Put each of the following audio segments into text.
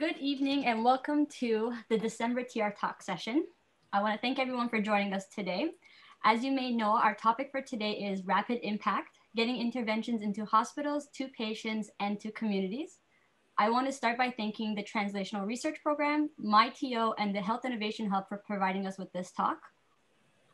Good evening and welcome to the December TR Talk session. I want to thank everyone for joining us today. As you may know, our topic for today is rapid impact, getting interventions into hospitals, to patients, and to communities. I want to start by thanking the Translational Research Program, MyTO, and the Health Innovation Hub for providing us with this talk.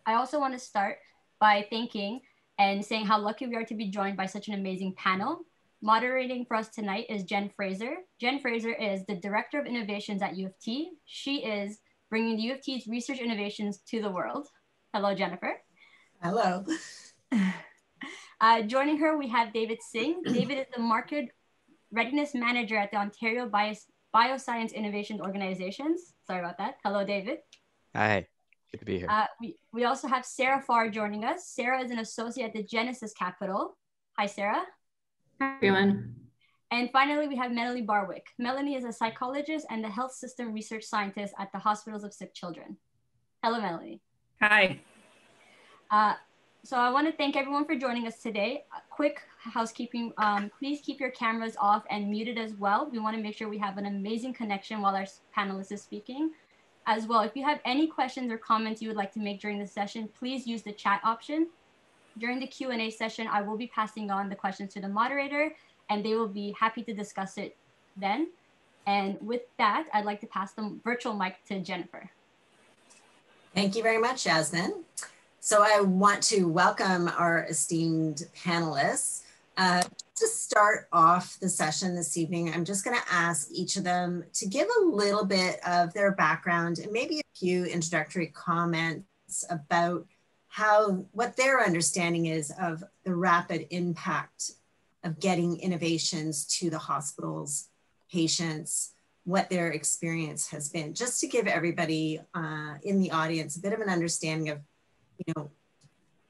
I also want to start by thanking and saying how lucky we are to be joined by such an amazing panel. Moderating for us tonight is Jen Fraser. Jen Fraser is the Director of Innovations at U of T. She is bringing the U of T's research innovations to the world. Hello, Jennifer. Hello. Uh, joining her, we have David Singh. David is the Market Readiness Manager at the Ontario Bios Bioscience Innovations Organizations. Sorry about that. Hello, David. Hi. Good to be here. Uh, we, we also have Sarah Farr joining us. Sarah is an associate at the Genesys Capital. Hi, Sarah. Hi, everyone. And finally, we have Melanie Barwick. Melanie is a psychologist and the health system research scientist at the Hospitals of Sick Children. Hello, Melanie. Hi. Uh, so I want to thank everyone for joining us today. A quick housekeeping, um, please keep your cameras off and muted as well. We want to make sure we have an amazing connection while our panelist is speaking. As well, if you have any questions or comments you would like to make during the session, please use the chat option. During the Q&A session, I will be passing on the questions to the moderator and they will be happy to discuss it then. And with that, I'd like to pass the virtual mic to Jennifer. Thank you very much, Jasmine. So I want to welcome our esteemed panelists. Uh, to start off the session this evening, I'm just going to ask each of them to give a little bit of their background and maybe a few introductory comments about how what their understanding is of the rapid impact of getting innovations to the hospitals, patients, what their experience has been, just to give everybody uh, in the audience a bit of an understanding of, you know,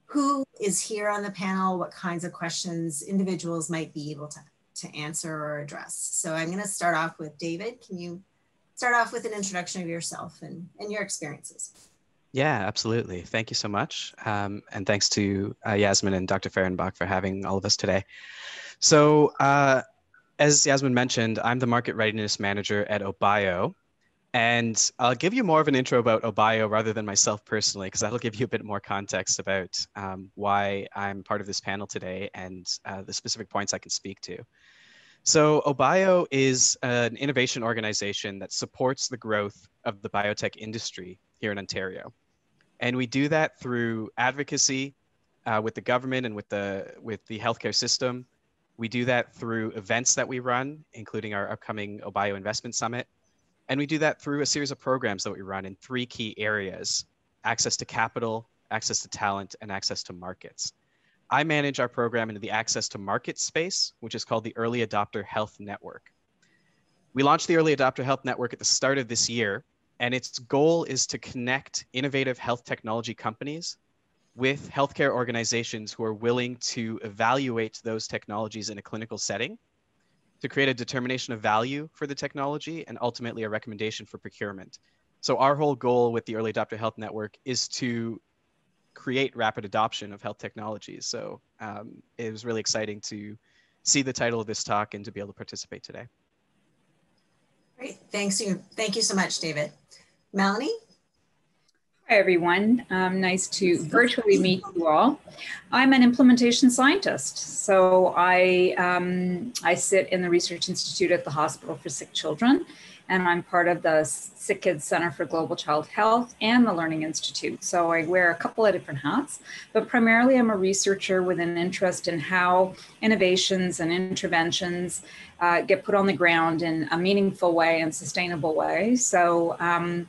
who is here on the panel, what kinds of questions individuals might be able to, to answer or address. So I'm gonna start off with David. Can you start off with an introduction of yourself and, and your experiences? Yeah, absolutely. Thank you so much. Um, and thanks to uh, Yasmin and Dr. Fehrenbach for having all of us today. So uh, as Yasmin mentioned, I'm the Market Readiness Manager at Obio, and I'll give you more of an intro about Obio rather than myself personally, because that'll give you a bit more context about um, why I'm part of this panel today and uh, the specific points I can speak to. So Obio is an innovation organization that supports the growth of the biotech industry here in Ontario. And we do that through advocacy uh, with the government and with the, with the healthcare system. We do that through events that we run, including our upcoming Obio Investment Summit, and we do that through a series of programs that we run in three key areas access to capital, access to talent, and access to markets. I manage our program into the access to market space, which is called the Early Adopter Health Network. We launched the Early Adopter Health Network at the start of this year, and its goal is to connect innovative health technology companies with healthcare organizations who are willing to evaluate those technologies in a clinical setting to create a determination of value for the technology and ultimately a recommendation for procurement. So our whole goal with the Early Adopter Health Network is to create rapid adoption of health technologies. So um, it was really exciting to see the title of this talk and to be able to participate today. Great, thanks you. Thank you so much, David. Melanie? Hi, everyone. Um, nice to virtually meet you all. I'm an implementation scientist. So I, um, I sit in the Research Institute at the Hospital for Sick Children, and I'm part of the Sick Kids Center for Global Child Health and the Learning Institute. So I wear a couple of different hats, but primarily I'm a researcher with an interest in how innovations and interventions uh, get put on the ground in a meaningful way and sustainable way. So um,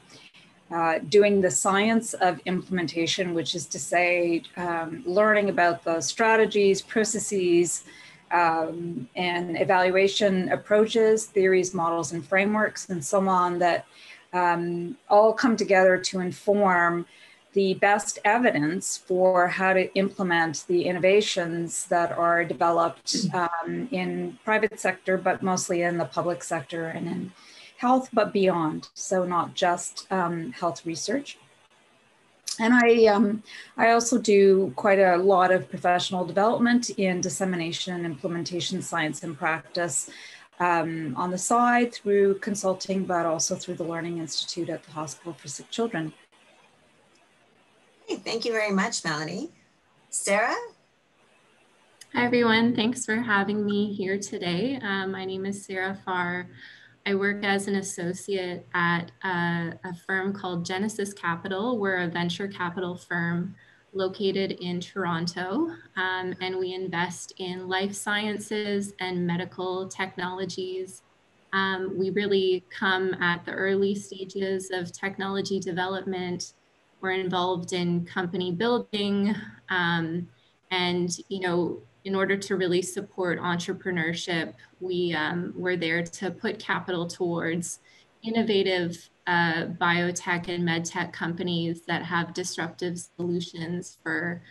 uh, doing the science of implementation, which is to say, um, learning about the strategies, processes, um, and evaluation approaches, theories, models, and frameworks, and so on that um, all come together to inform the best evidence for how to implement the innovations that are developed um, in private sector, but mostly in the public sector and in health, but beyond. So not just um, health research. And I, um, I also do quite a lot of professional development in dissemination and implementation science and practice um, on the side through consulting, but also through the Learning Institute at the Hospital for Sick Children. Hey, thank you very much, Melanie. Sarah? Hi, everyone. Thanks for having me here today. Um, my name is Sarah Farr. I work as an associate at a, a, firm called Genesys Capital. We're a venture capital firm located in Toronto, um, and we invest in life sciences and medical technologies. Um, we really come at the early stages of technology development. We're involved in company building, um, and you know in order to really support entrepreneurship, we um, were there to put capital towards innovative uh, biotech and medtech companies that have disruptive solutions for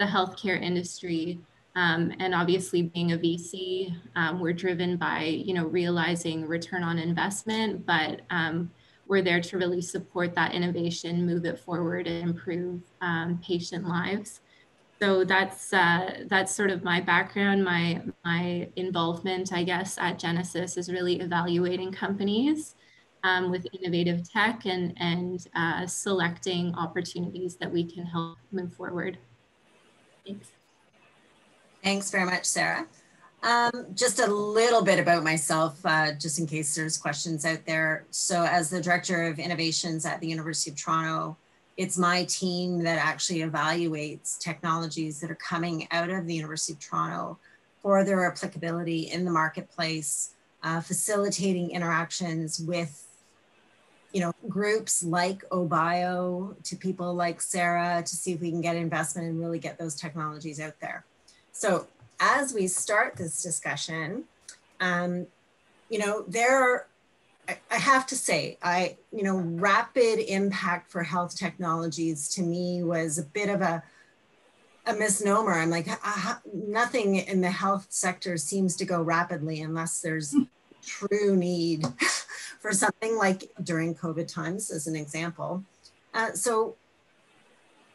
the healthcare industry. Um, and obviously, being a VC, um, we're driven by you know realizing return on investment, but um, we're there to really support that innovation, move it forward, and improve um, patient lives so that's uh, that's sort of my background. My my involvement, I guess, at Genesys is really evaluating companies um, with innovative tech and and uh, selecting opportunities that we can help move forward. Thanks. Thanks very much, Sarah. Um, just a little bit about myself, uh, just in case there's questions out there. So as the Director of Innovations at the University of Toronto, it's my team that actually evaluates technologies that are coming out of the University of Toronto for their applicability in the marketplace, uh, facilitating interactions with you know, groups like OBIO to people like Sarah to see if we can get investment and really get those technologies out there. So as we start this discussion, um, you know, there I, have to say, I, you know, rapid impact for health technologies to me was a bit of a, a misnomer. I'm like, uh, nothing in the health sector seems to go rapidly unless there's true need for something like during COVID times, as an example. Uh, so,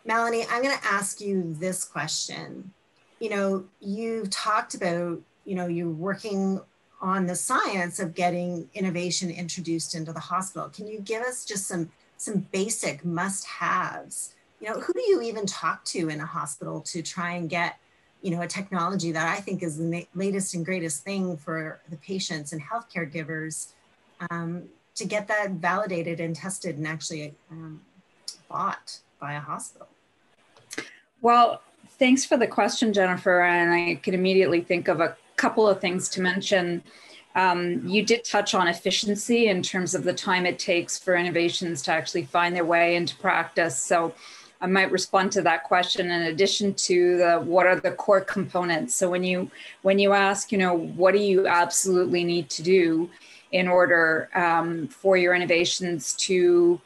Melanie, I'm going to ask you this question. You know, you've talked about, you know, you're working on the science of getting innovation introduced into the hospital. Can you give us just some, some basic must-haves? You know, who do you even talk to in a hospital to try and get, you know, a technology that I think is the latest and greatest thing for the patients and healthcare givers um, to get that validated and tested and actually um, bought by a hospital? Well, thanks for the question, Jennifer. And I can immediately think of a couple of things to mention. Um, you did touch on efficiency in terms of the time it takes for innovations to actually find their way into practice. So I might respond to that question in addition to the what are the core components. So when you when you ask, you know, what do you absolutely need to do in order um, for your innovations to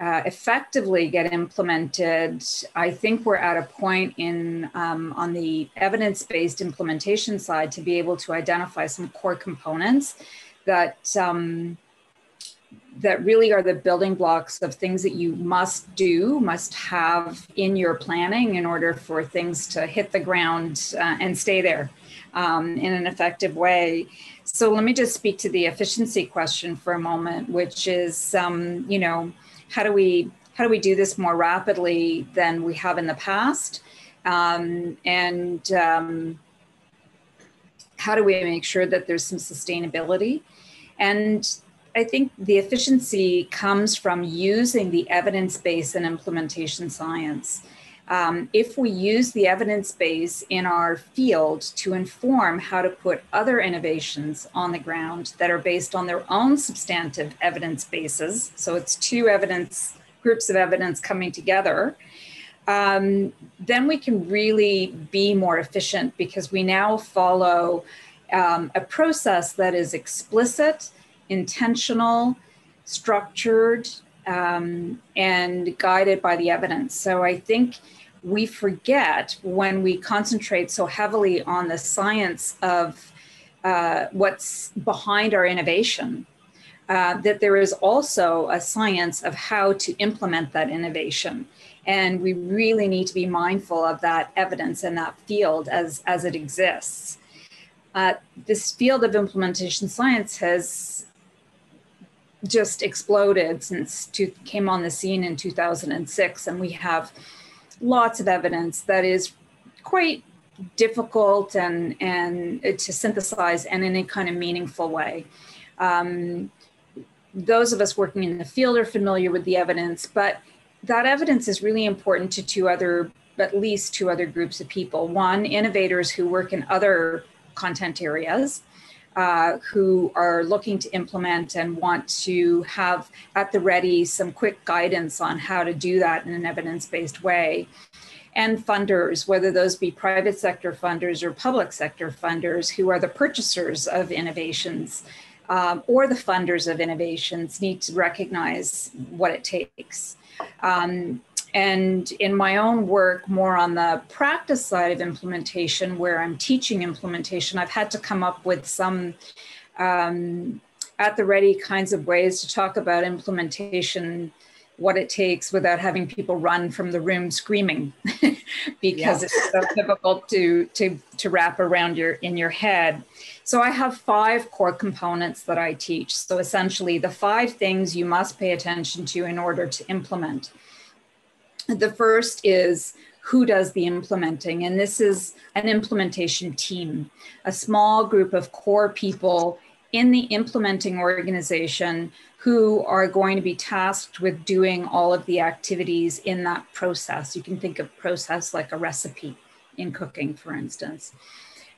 uh, effectively get implemented, I think we're at a point in um, on the evidence-based implementation side to be able to identify some core components that um, that really are the building blocks of things that you must do, must have in your planning in order for things to hit the ground uh, and stay there um, in an effective way. So let me just speak to the efficiency question for a moment, which is, um, you know how do we how do we do this more rapidly than we have in the past? Um, and um, how do we make sure that there's some sustainability? And I think the efficiency comes from using the evidence base and implementation science. Um, if we use the evidence base in our field to inform how to put other innovations on the ground that are based on their own substantive evidence bases, so it's two evidence groups of evidence coming together, um, then we can really be more efficient because we now follow um, a process that is explicit, intentional, structured, um, and guided by the evidence. So I think we forget when we concentrate so heavily on the science of uh, what's behind our innovation, uh, that there is also a science of how to implement that innovation. And we really need to be mindful of that evidence in that field as, as it exists. uh, this field of implementation science has just exploded since to, came on the scene in 2006 and we have lots of evidence that is quite difficult and and to synthesize and in a kind of meaningful way. Um, those of us working in the field are familiar with the evidence but that evidence is really important to two other at least two other groups of people. One innovators who work in other content areas uh, who are looking to implement and want to have at the ready some quick guidance on how to do that in an evidence based way. And funders, whether those be private sector funders or public sector funders, who are the purchasers of innovations um, or the funders of innovations, need to recognize what it takes. Um, and in my own work, more on the practice side of implementation, where I'm teaching implementation, I've had to come up with some um, at the ready kinds of ways to talk about implementation, what it takes without having people run from the room screaming because it's so difficult to, to, to wrap around your in your head. So I have five core components that I teach. So essentially the five things you must pay attention to in order to implement. The first is who does the implementing, and this is an implementation team, a small group of core people in the implementing organization who are going to be tasked with doing all of the activities in that process. You can think of process like a recipe in cooking, for instance.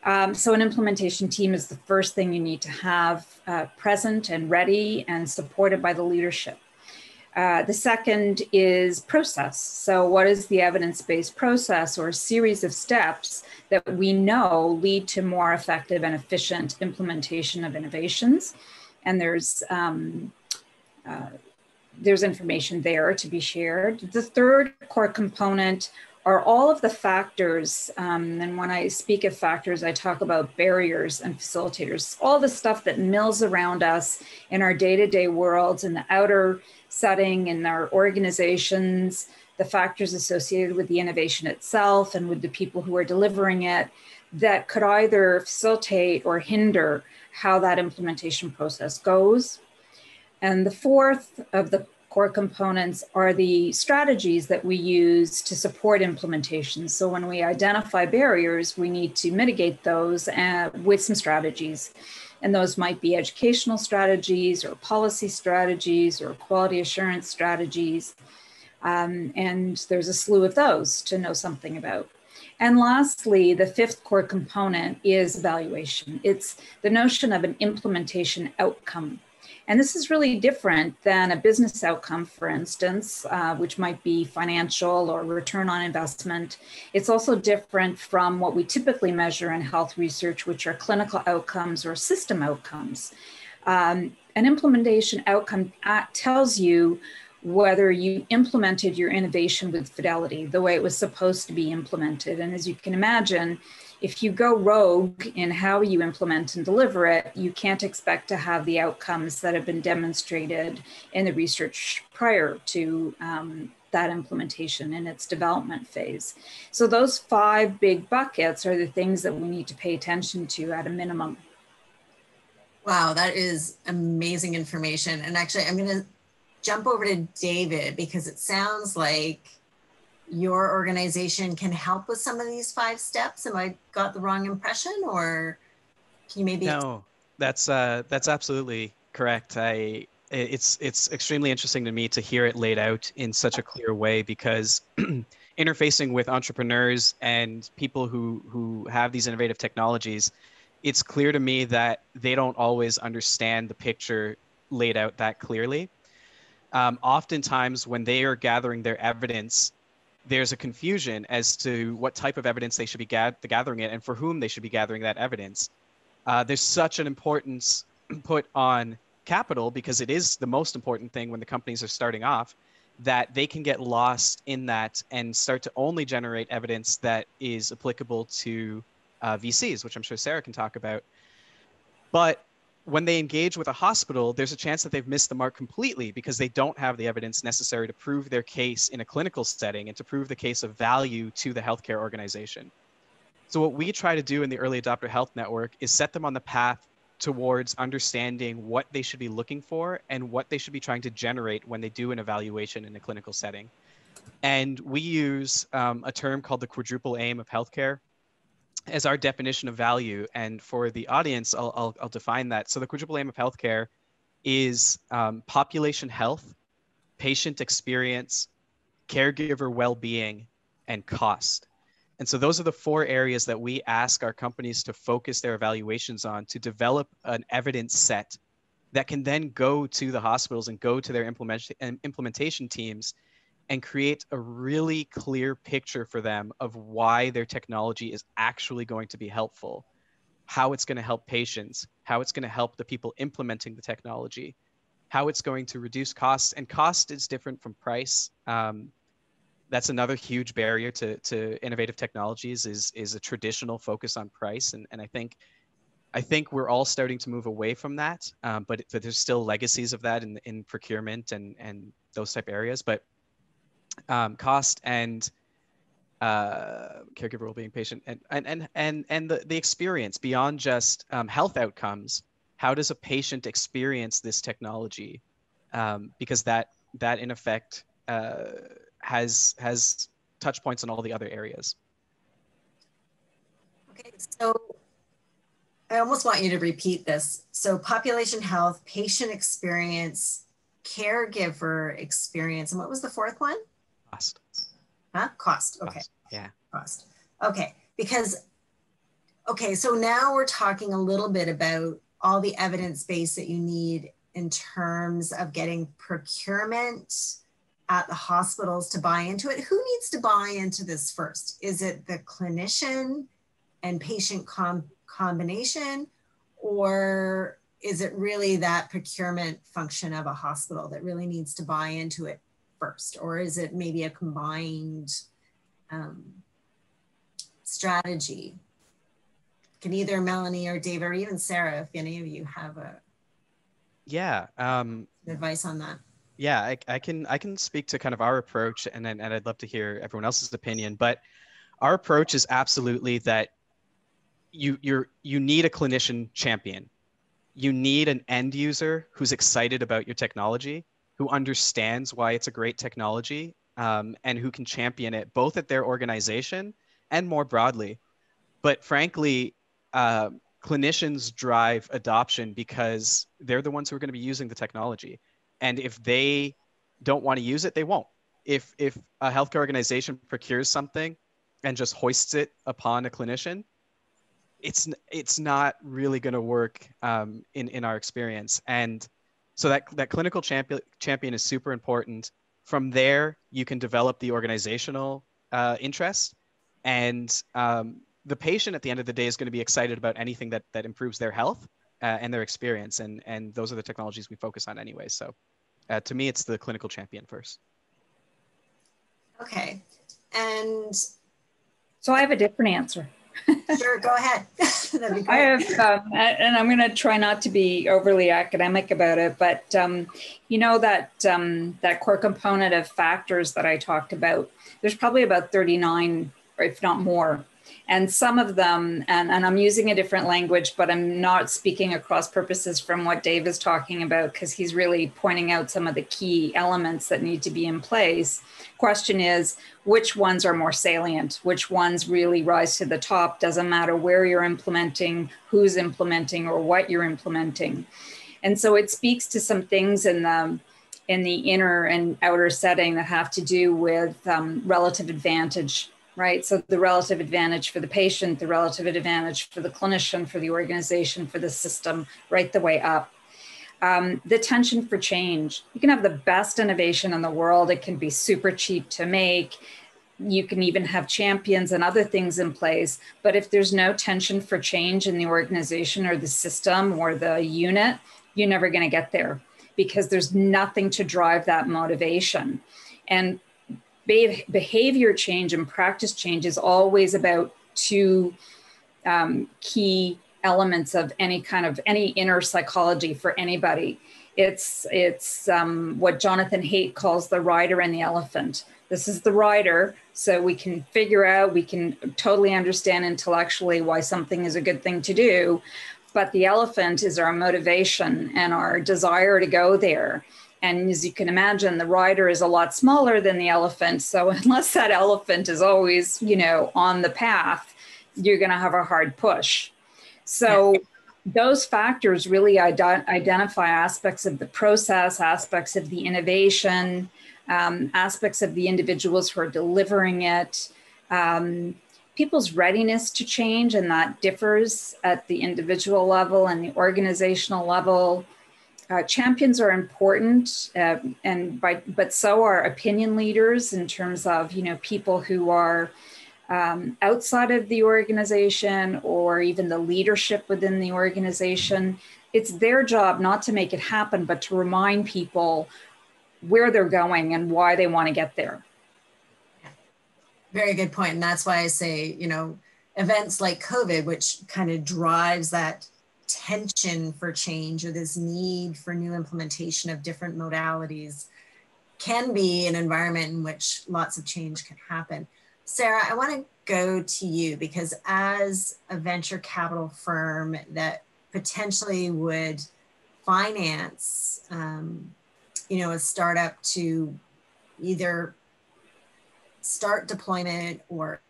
Um, so, an implementation team is the first thing you need to have uh, present and ready and supported by the leadership. Uh, the second is process. So, what is the evidence based process or series of steps that we know lead to more effective and efficient implementation of innovations? And there's um, uh, there's information there to be shared. The third core component are all of the factors. Um, and when I speak of factors, I talk about barriers and facilitators, all the stuff that mills around us in our day to day worlds, in the outer setting, in our organizations, the factors associated with the innovation itself and with the people who are delivering it that could either facilitate or hinder how that implementation process goes. And the fourth of the core components are the strategies that we use to support implementation. So when we identify barriers, we need to mitigate those uh, with some strategies. And those might be educational strategies or policy strategies or quality assurance strategies. Um, and there's a slew of those to know something about. And lastly, the fifth core component is evaluation. It's the notion of an implementation outcome. And this is really different than a business outcome, for instance, uh, which might be financial or return on investment. It's also different from what we typically measure in health research, which are clinical outcomes or system outcomes. Um, an implementation outcome tells you whether you implemented your innovation with fidelity, the way it was supposed to be implemented. And as you can imagine, if you go rogue in how you implement and deliver it, you can't expect to have the outcomes that have been demonstrated in the research prior to um, that implementation in its development phase. So, those five big buckets are the things that we need to pay attention to at a minimum. Wow, that is amazing information. And actually, I'm going to jump over to David because it sounds like your organization can help with some of these five steps. Am I got the wrong impression or can you maybe? No, that's, uh, that's absolutely correct. I, it's, it's extremely interesting to me to hear it laid out in such a clear way because interfacing with entrepreneurs and people who, who have these innovative technologies, it's clear to me that they don't always understand the picture laid out that clearly. Um, oftentimes, when they are gathering their evidence, there's a confusion as to what type of evidence they should be ga- gathering it and for whom they should be gathering that evidence. Uh, there's such an importance put on capital because it is the most important thing when the companies are starting off that they can get lost in that and start to only generate evidence that is applicable to uh, VCs, which I'm sure Sarah can talk about. But when they engage with a hospital, there's a chance that they've missed the mark completely because they don't have the evidence necessary to prove their case in a clinical setting and to prove the case of value to the healthcare organization. So what we try to do in the Early Adopter Health Network is set them on the path towards understanding what they should be looking for and what they should be trying to generate when they do an evaluation in a clinical setting. And we use um, a term called the quadruple aim of healthcare as our definition of value. And for the audience, I'll, I'll, I'll define that. So the quadruple aim of healthcare is um, population health, patient experience, caregiver well-being, and cost. And so those are the four areas that we ask our companies to focus their evaluations on to develop an evidence set that can then go to the hospitals and go to their implement- implementation teams and create a really clear picture for them of why their technology is actually going to be helpful, how it's going to help patients, how it's going to help the people implementing the technology, how it's going to reduce costs. And cost is different from price. Um, that's another huge barrier to, to innovative technologies is, is a traditional focus on price. And, and I think I think we're all starting to move away from that, um, but, but there's still legacies of that in, in procurement and, and those type areas. But um, cost and uh, caregiver well-being, patient, and and and and and the, the experience beyond just um, health outcomes. How does a patient experience this technology? Um, because that that in effect uh, has has touch points in all the other areas. Okay, so I almost want you to repeat this. So population health, patient experience, caregiver experience, and what was the fourth one? Cost. Huh? Cost. Okay. Cost. Yeah. Cost. Okay. Because, okay, so now we're talking a little bit about all the evidence base that you need in terms of getting procurement at the hospitals to buy into it. Who needs to buy into this first? Is it the clinician and patient com- combination, or is it really that procurement function of a hospital that really needs to buy into it first, or is it maybe a combined um, strategy? Can either Melanie or Dave or even Sarah, if any of you have a yeah um, advice on that. Yeah, I, I can I can speak to kind of our approach, and and I'd love to hear everyone else's opinion. But our approach is absolutely that you you're you need a clinician champion you need an end user who's excited about your technology who understands why it's a great technology um, and who can champion it both at their organization and more broadly. But frankly, uh, clinicians drive adoption because they're the ones who are going to be using the technology. And if they don't want to use it, they won't. If, if a healthcare organization procures something and just hoists it upon a clinician, it's it's not really going to work um, in in our experience. And so that that clinical champion champion is super important. From there, you can develop the organizational uh, interest, and um, the patient at the end of the day is going to be excited about anything that that improves their health uh, and their experience. And and those are the technologies we focus on anyway. So, uh, to me, it's the clinical champion first. Okay, and so I have a different answer sure, go ahead. I have, um, and I'm going to try not to be overly academic about it, but um, you know that um, that core component of factors that I talked about. There's probably about 39, or if not more, and some of them, and, and I'm using a different language, but I'm not speaking across purposes from what Dave is talking about because he's really pointing out some of the key elements that need to be in place. Question is, which ones are more salient? Which ones really rise to the top? Doesn't matter where you're implementing, who's implementing, or what you're implementing. And so it speaks to some things in the in the inner and outer setting that have to do with um, relative advantage right? So the relative advantage for the patient, the relative advantage for the clinician, for the organization, for the system, right the way up. Um, the tension for change. You can have the best innovation in the world. It can be super cheap to make. You can even have champions and other things in place. But if there's no tension for change in the organization or the system or the unit, you're never going to get there because there's nothing to drive that motivation. And behavior change and practice change is always about two um, key elements of any kind of any inner psychology for anybody It's it's um, what Jonathan Haidt calls the rider and the elephant. This is the rider, so we can figure out, we can totally understand intellectually why something is a good thing to do, but the elephant is our motivation and our desire to go there. And as you can imagine, the rider is a lot smaller than the elephant. So unless that elephant is always, you know, on the path, you're going to have a hard push. So those factors really ide- identify aspects of the process, aspects of the innovation, um, aspects of the individuals who are delivering it. Um, people's readiness to change, and that differs at the individual level and the organizational level. Uh, champions are important, uh, and by, but so are opinion leaders in terms of you know people who are um, outside of the organization or even the leadership within the organization. It's their job not to make it happen, but to remind people where they're going and why they want to get there. Very good. And that's why I say, you know, events like COVID, which kind of drives that tension for change or this need for new implementation of different modalities, can be an environment in which lots of change can happen. Sarah, I want to go to you because as a venture capital firm that potentially would finance, um, you know, a startup to either start deployment or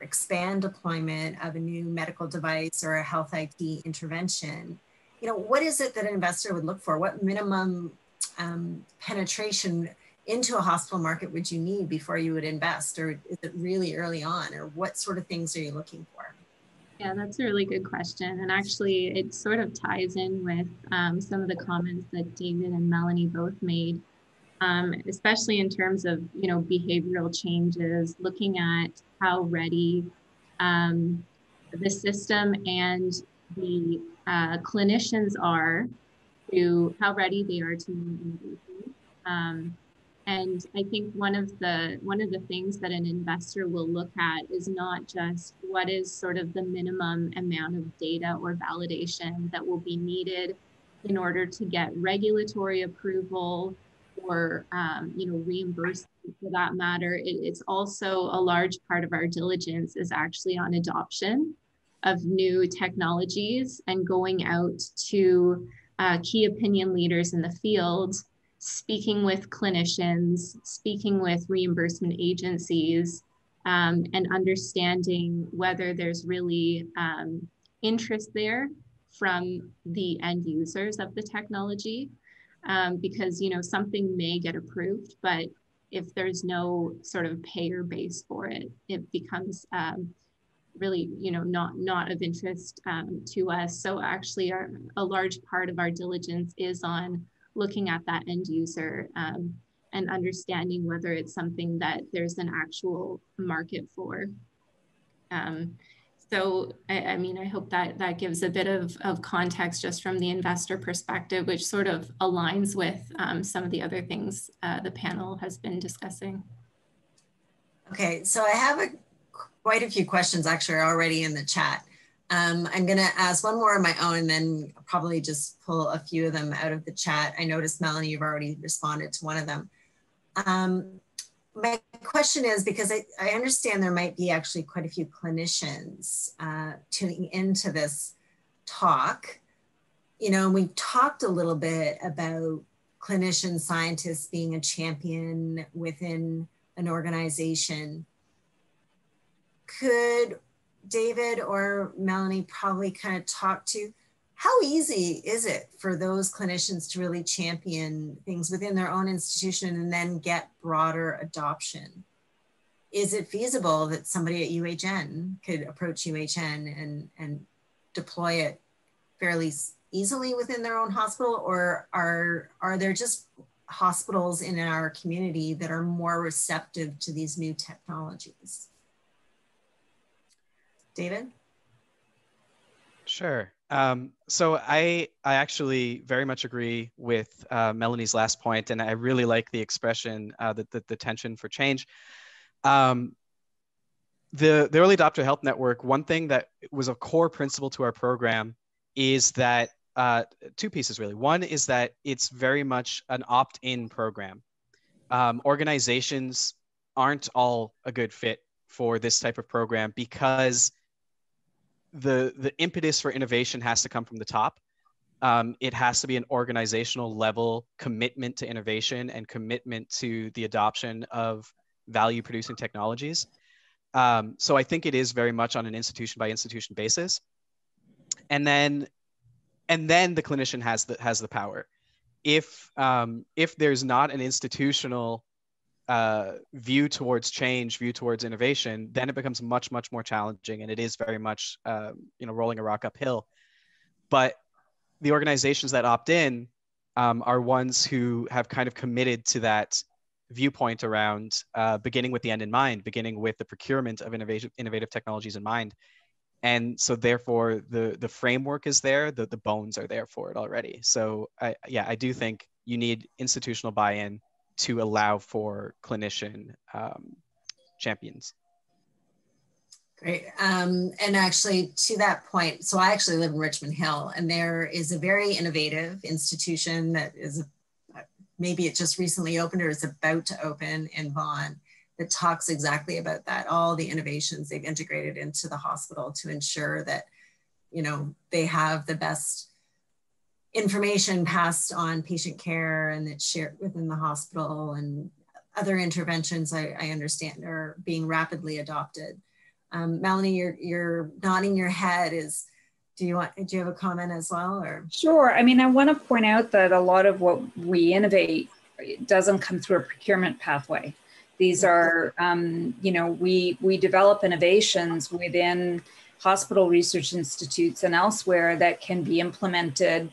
expand deployment of a new medical device or a health IT intervention, you know, what is it that an investor would look for? What minimum um, penetration into a hospital market would you need before you would invest? Or is it really early on? Or what sort of things are you looking for? Yeah, that's a really good question. And actually, it sort of ties in with um, some of the comments that David and Melanie both made um, especially in terms of you know behavioral changes, looking at how ready um, the system and the uh, clinicians are to how ready they are to move um, and I think one of the one of the things that an investor will look at is not just what is sort of the minimum amount of data or validation that will be needed in order to get regulatory approval or um, you know reimbursement for that matter. It, it's also a large part of our diligence is actually on adoption of new technologies and going out to uh, key opinion leaders in the field speaking with clinicians speaking with reimbursement agencies um, and understanding whether there's really um, interest there from the end users of the technology um, because you know something may get approved, but if there's no sort of payer base for it, it becomes um, really you know not not of interest um, to us. So actually, our, a large part of our diligence is on looking at that end user um, and understanding whether it's something that there's an actual market for. Um, so, I, I, mean, I hope that that gives a bit of, of context just from the investor perspective, which sort of aligns with um, some of the other things uh, the panel has been discussing. Okay, so I have a, quite a few questions actually already in the chat. Um, I'm going to ask one more of my own and then probably just pull a few of them out of the chat. I noticed, Melanie, you've already responded to one of them. Um, my question is because I, I understand there might be actually quite a few clinicians uh, tuning into this talk. You know, and we talked a little bit about clinician scientists being a champion within an organization. Could David or Melanie probably kind of talk to how easy is it for those clinicians to really champion things within their own institution and then get broader adoption? Is it feasible that somebody at UHN could approach UHN and, and deploy it fairly easily within their own hospital, or are, are there just hospitals in our community that are more receptive to these new technologies? David? Sure. Um, so I I actually very much agree with uh, Melanie's last point, and I really like the expression uh, that the, the, tension for change. Um, the the early adopter health network. One thing that was a core principle to our program is that uh, two pieces really. One is that it's very much an opt-in program. Um, organizations aren't all a good fit for this type of program because the the impetus for innovation has to come from the top. Um, it has to be an organizational level commitment to innovation and commitment to the adoption of value producing technologies. Um, so I think it is very much on an institution by institution basis. And then and then the clinician has the has the power. If um, if there's not an institutional uh, view towards change, view towards innovation, then it becomes much much more challenging, and it is very much uh, you know rolling a rock uphill. But the organizations that opt in um, are ones who have kind of committed to that viewpoint around uh, beginning with the end in mind, beginning with the procurement of innovation, innovative technologies in mind, and so therefore the the framework is there the, the bones are there for it already. So I, yeah i do think you need institutional buy-in to allow for clinician um, champions Great. Um, and actually, to that point, so I actually live in Richmond Hill, and there is a very innovative institution that is maybe it just recently opened or is about to open in Vaughan that talks exactly about that, all the innovations they've integrated into the hospital to ensure that, you know, they have the best information passed on patient care and it's shared within the hospital and other interventions I, I understand are being rapidly adopted. Um, Melanie, you're, you're nodding your head is, do you want, do you have a comment as well or? Sure. I mean, I want to point out that a lot of what we innovate doesn't come through a procurement pathway. These are, um, you know, we we develop innovations within hospital research institutes and elsewhere that can be implemented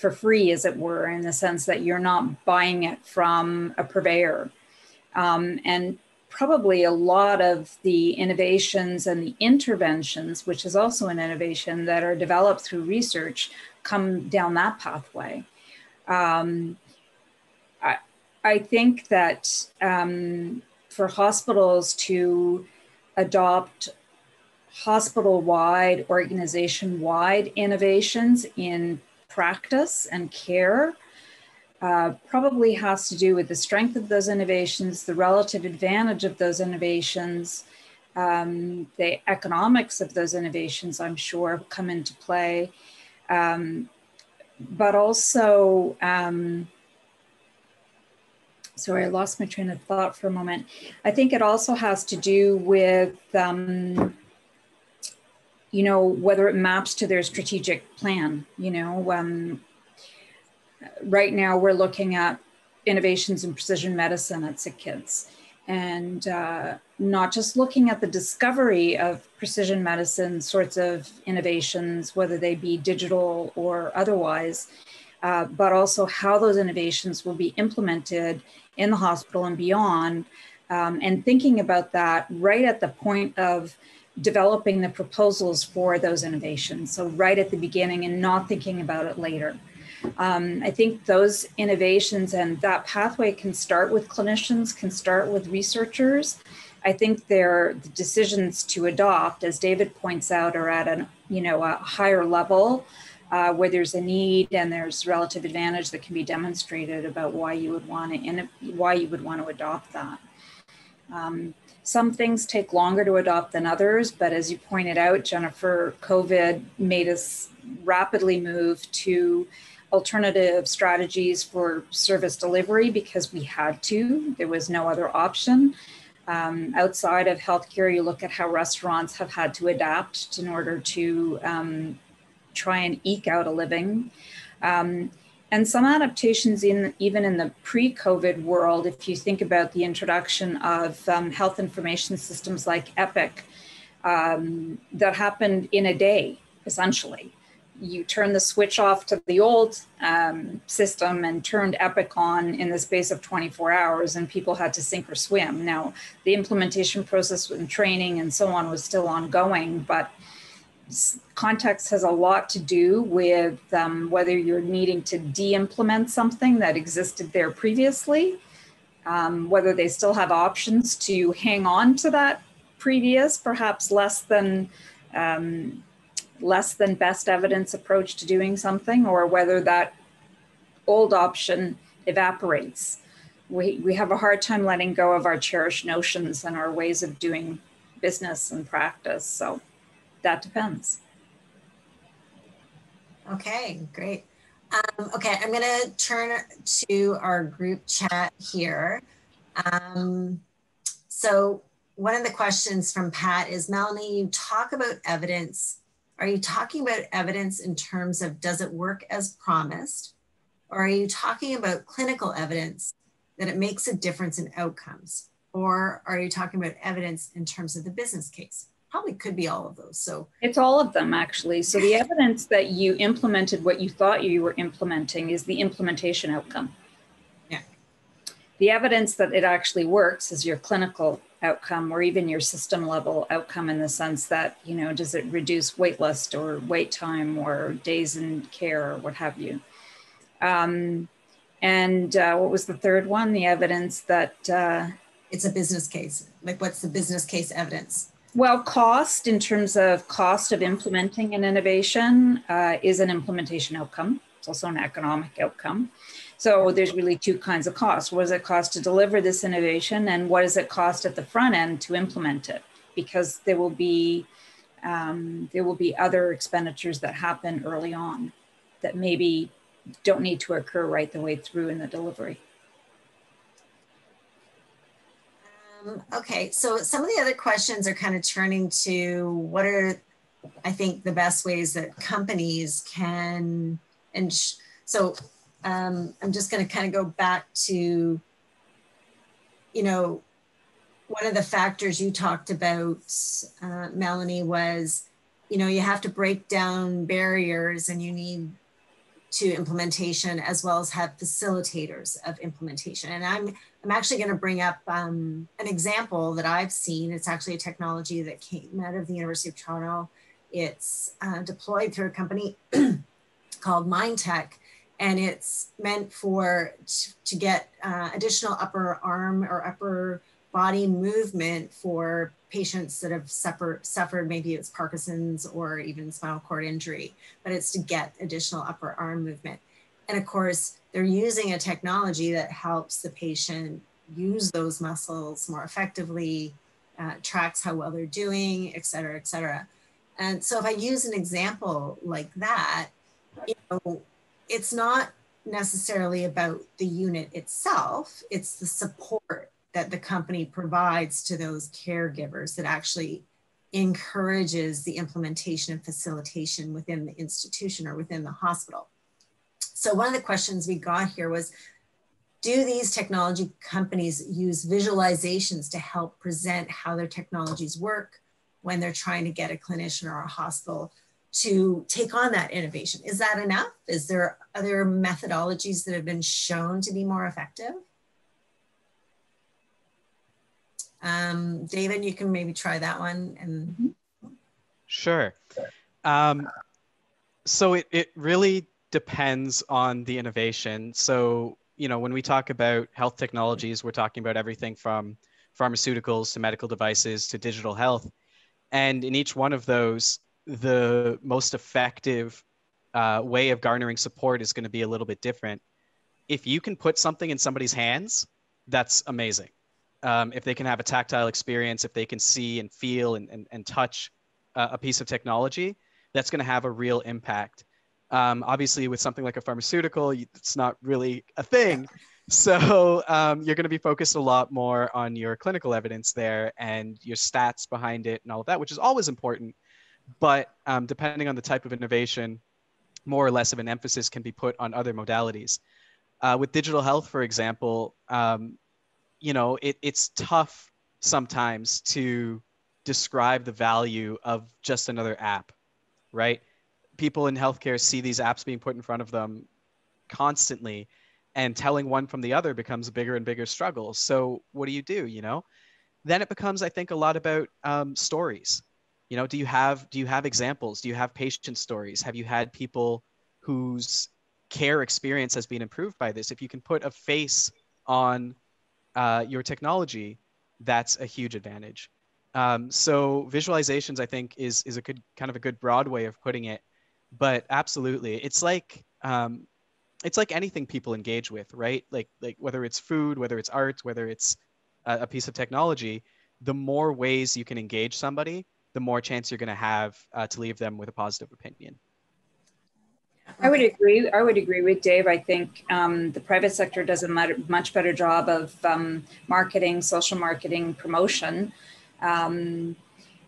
for free, as it were, in the sense that you're not buying it from a purveyor. Um, and probably a lot of the innovations and the interventions, which is also an innovation that are developed through research, come down that pathway. Um, I think that um, for hospitals to adopt hospital wide, organization wide innovations in practice and care uh, probably has to do with the strength of those innovations, the relative advantage of those innovations, um, the economics of those innovations, I'm sure, come into play. Um, but also, um, sorry, I lost my train of thought for a moment. I think it also has to do with, um, you know, whether it maps to their strategic plan. You know, um, right now we're looking at innovations in precision medicine at SickKids and uh, not just looking at the discovery of precision medicine sorts of innovations, whether they be digital or otherwise, uh, but also how those innovations will be implemented in the hospital and beyond, um, and thinking about that right at the point of developing the proposals for those innovations. So, right at the beginning and not thinking about it later. Um, I think those innovations and that pathway can start with clinicians, can start with researchers. I think their the decisions to adopt, as David points out, are at a you know a higher level uh, where there's a need and there's relative advantage that can be demonstrated about why you would want to and why you would want to adopt that. Um, some things take longer to adopt than others, but as you pointed out, Jennifer, COVID made us rapidly move to alternative strategies for service delivery because we had to. There was no other option. Um, outside of healthcare, you look at how restaurants have had to adapt in order to um, try and eke out a living. Um, and some adaptations in even in the pre-COVID world, if you think about the introduction of um, health information systems like Epic, um, that happened in a day, essentially. You turned the switch off to the old um, system and turned Epic on in the space of 24 hours, and people had to sink or swim. Now, the implementation process and training and so on was still ongoing, but context has a lot to do with um, whether you're needing to de-implement something that existed there previously, um, whether they still have options to hang on to that previous, perhaps less than um, less than best evidence approach to doing something or whether that old option evaporates. We, we have a hard time letting go of our cherished notions and our ways of doing business and practice. So that depends. Okay, great. Um, okay, I'm going to turn to our group chat here. Um, so one of the questions from Pat is, Melanie, you talk about evidence. Are you talking about evidence in terms of does it work as promised? Or are you talking about clinical evidence that it makes a difference in outcomes? Or are you talking about evidence in terms of the business case? Probably could be all of those. So it's all of them actually. So the evidence that you implemented what you thought you were implementing is the implementation outcome. Yeah. The evidence that it actually works is your clinical outcome or even your system level outcome in the sense that, you know, does it reduce wait list or wait time or days in care or what have you. Um, and uh, what was the third one? The evidence that uh, it's a business case. Like, what's the business case evidence? Well, cost in terms of cost of implementing an innovation uh, is an implementation outcome. It's also an economic outcome. So there's really two kinds of cost. What does it cost to deliver this innovation, and what does it cost at the front end to implement it? Because there will be um, there will be other expenditures that happen early on that maybe don't need to occur right the way through in the delivery. Um, okay, so some of the other questions are kind of turning to what are, I think, the best ways that companies can, and so um, I'm just going to kind of go back to, you know, one of the factors you talked about, uh, Melanie, was, you know, you have to break down barriers and you need to implementation as well as have facilitators of implementation. And I'm, I'm actually going to bring up um, an example that I've seen. It's actually a technology that came out of the University of Toronto. It's uh, deployed through a company called MyndTec, and it's meant for to get uh, additional upper arm or upper body movement for patients that have suffer, suffered maybe it's Parkinson's or even spinal cord injury, but it's to get additional upper arm movement. And of course, they're using a technology that helps the patient use those muscles more effectively, uh, tracks how well they're doing, et cetera, et cetera. And so if I use an example like that, you know, it's not necessarily about the unit itself, it's the support that the company provides to those caregivers that actually encourages the implementation and facilitation within the institution or within the hospital. So one of the questions we got here was, do these technology companies use visualizations to help present how their technologies work when they're trying to get a clinician or a hospital to take on that innovation? Is that enough? Is there other methodologies that have been shown to be more effective? Um, David, you can maybe try that one. And sure. Um, so it, it really depends on the innovation. So, you know, when we talk about health technologies, we're talking about everything from pharmaceuticals to medical devices to digital health. And in each one of those, the most effective uh, way of garnering support is going to be a little bit different. If you can put something in somebody's hands, that's amazing um, if they can have a tactile experience, if they can see and feel and, and, and touch uh, a piece of technology, that's going to have a real impact. Um, obviously, with something like a pharmaceutical, it's not really a thing. So um, you're going to be focused a lot more on your clinical evidence there and your stats behind it and all of that, which is always important. But um, depending on the type of innovation, more or less of an emphasis can be put on other modalities. Uh, with digital health, for example, um, you know, it, it's tough sometimes to describe the value of just another app, right? People in healthcare see these apps being put in front of them constantly, and telling one from the other becomes a bigger and bigger struggle. So, what do you do? You know, then it becomes, I think, a lot about um, stories. You know, do you have do you have examples? Do you have patient stories? Have you had people whose care experience has been improved by this? If you can put a face on uh, your technology, that's a huge advantage. Um, so visualizations, I think, is is a good kind of a good broad way of putting it. But absolutely, it's like um, it's like anything people engage with, right? Like like whether it's food, whether it's art, whether it's a, a piece of technology, the more ways you can engage somebody, the more chance you're going to have uh, to leave them with a positive opinion. I would agree. I would agree with Dave. I think um, the private sector does a much better job of um, marketing, social marketing, promotion. Um,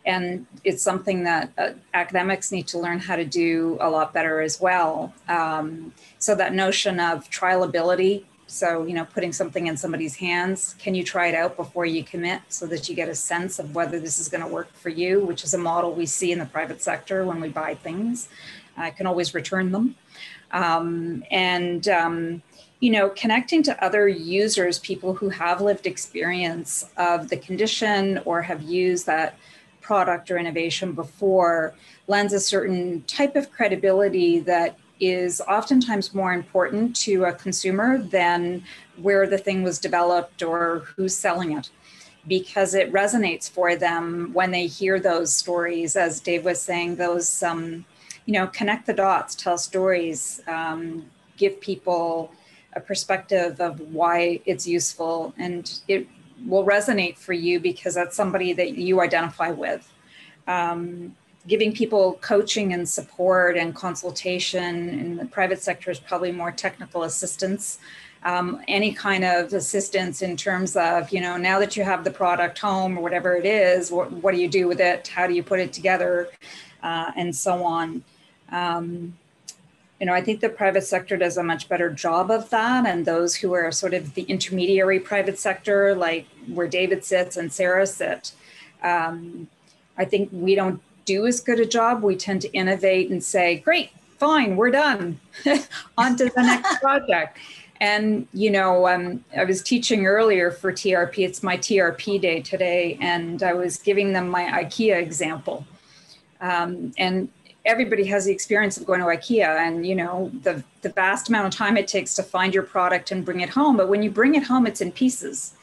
and it's something that uh, academics need to learn how to do a lot better as well. Um, so that notion of trialability, so you know, putting something in somebody's hands, can you try it out before you commit, so that you get a sense of whether this is going to work for you, which is a model we see in the private sector when we buy things. I can always return them, um, and um, you know, connecting to other users, people who have lived experience of the condition or have used that product or innovation before lends a certain type of credibility that is oftentimes more important to a consumer than where the thing was developed or who's selling it because it resonates for them when they hear those stories as dave was saying those um, you know connect the dots tell stories um, give people a perspective of why it's useful and it will resonate for you because that's somebody that you identify with. Um, giving people coaching and support and consultation in the private sector is probably more technical assistance. Um, any kind of assistance in terms of, you know, now that you have the product home or whatever it is, what, what do you do with it? How do you put it together? Uh, and so on. Um, you know, I think the private sector does a much better job of that. And those who are sort of the intermediary private sector, like where David sits and Sarah sit, um, I think we don't do as good a job. We tend to innovate and say, great, fine, we're done. On to the next project. And, you know, um, I was teaching earlier for TRP, it's my TRP day today, and I was giving them my IKEA example. Um, and everybody has the experience of going to ikea and you know the the vast amount of time it takes to find your product and bring it home. But when you bring it home it's in pieces.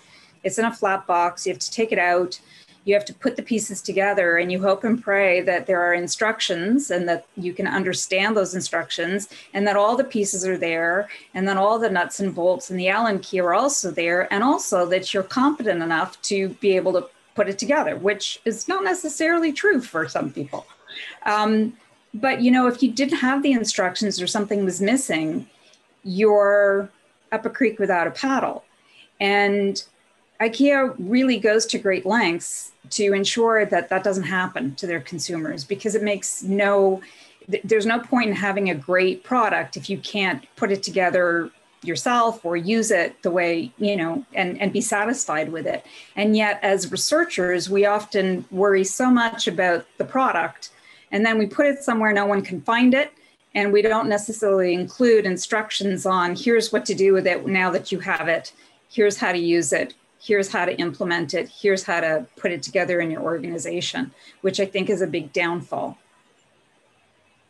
It's in a flat box. You have to take it out. You have to put the pieces together and you hope and pray that there are instructions and that you can understand those instructions and that all the pieces are there and that all the nuts and bolts and the allen key are also there and also that you're competent enough to be able to put it together which is not necessarily true for some people. Um, but you know, if you didn't have the instructions or something was missing, you're up a creek without a paddle. And IKEA really goes to great lengths to ensure that that doesn't happen to their consumers because it makes no there's no point in having a great product if you can't put it together yourself or use it the way you know and and be satisfied with it and yet as researchers we often worry so much about the product and then we put it somewhere no one can find it. And we don't necessarily include instructions on here's what to do with it now that you have it. Here's how to use it. Here's how to implement it. Here's how to put it together in your organization which i think is a big downfall.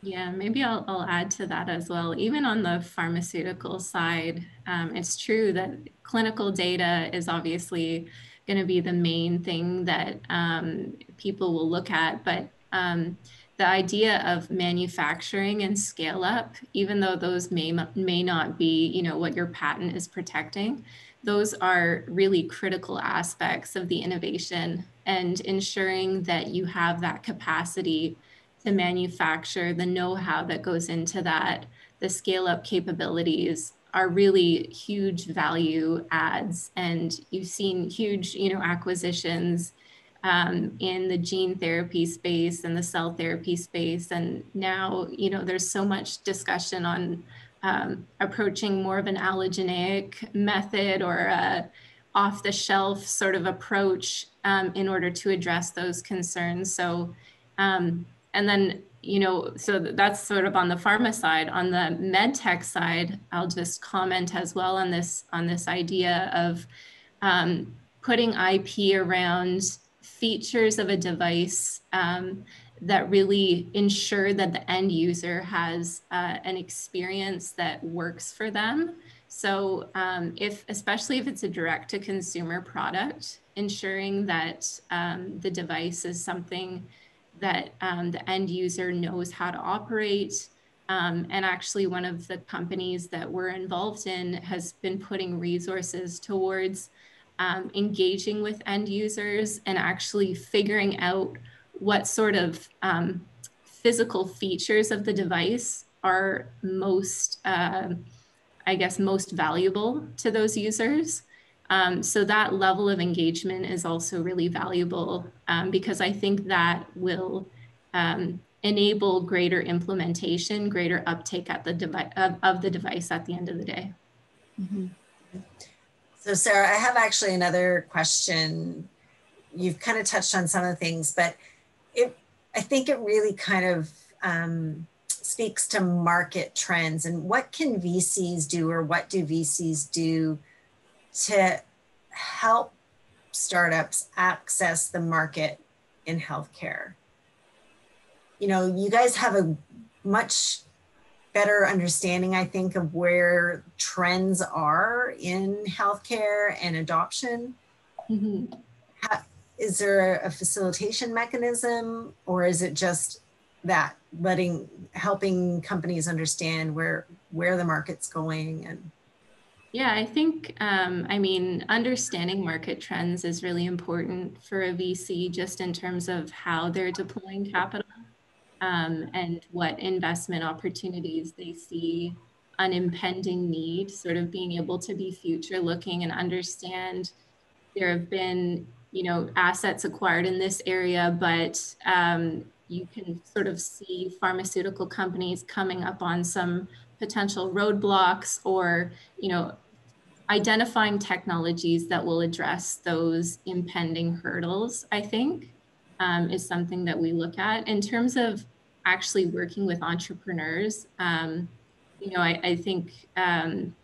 Yeah, maybe I'll, I'll add to that as well. Even on the pharmaceutical side, um, it's true that clinical data is obviously going to be the main thing that um, people will look at, but um, the idea of manufacturing and scale up, even though those may, may not be, you know, what your patent is protecting, those are really critical aspects of the innovation and ensuring that you have that capacity to manufacture the know-how that goes into that, the scale up capabilities are really huge value adds. And you've seen huge you know acquisitions um, in the gene therapy space and the cell therapy space. And now, you know, there's so much discussion on um, approaching more of an allogeneic method or a off the shelf sort of approach um, in order to address those concerns. So, um, and then, you know, so that's sort of on the pharma side. On the med tech side, I'll just comment as well on this on this idea of um, putting IP around features of a device um, that really ensure that the end user has uh, an experience that works for them. So if, especially if it's a direct to consumer product, ensuring that um, the device is something that um, the end user knows how to operate. Um, and actually, one of the companies that we're involved in has been putting resources towards um, engaging with end users and actually figuring out what sort of um, physical features of the device are most, uh, I guess, most valuable to those users. Um, so that level of engagement is also really valuable um, because I think that will um, enable greater implementation, greater uptake at the device of, of, the device at the end of the day. Mm-hmm. So Sarah, I have actually another question. You've kind of touched on some of the things, but it, I think it really kind of um, speaks to market trends and what can VCs do or what do VCs do to help startups access the market in healthcare. You know, you guys have a much better understanding, I think, of where trends are in healthcare and adoption. Mm-hmm. How, is there a facilitation mechanism, or is it just that letting helping companies understand where where the market's going and yeah, I think, um, I mean, understanding market trends is really important for a VC just in terms of how they're deploying capital um, and what investment opportunities they see, an impending need, sort of being able to be future looking and understand there have been, you know, assets acquired in this area, but um, you can sort of see pharmaceutical companies coming up on some potential roadblocks or you know identifying technologies that will address those impending hurdles i think um, is something that we look at. In terms of actually working with entrepreneurs um, you know i, I think um,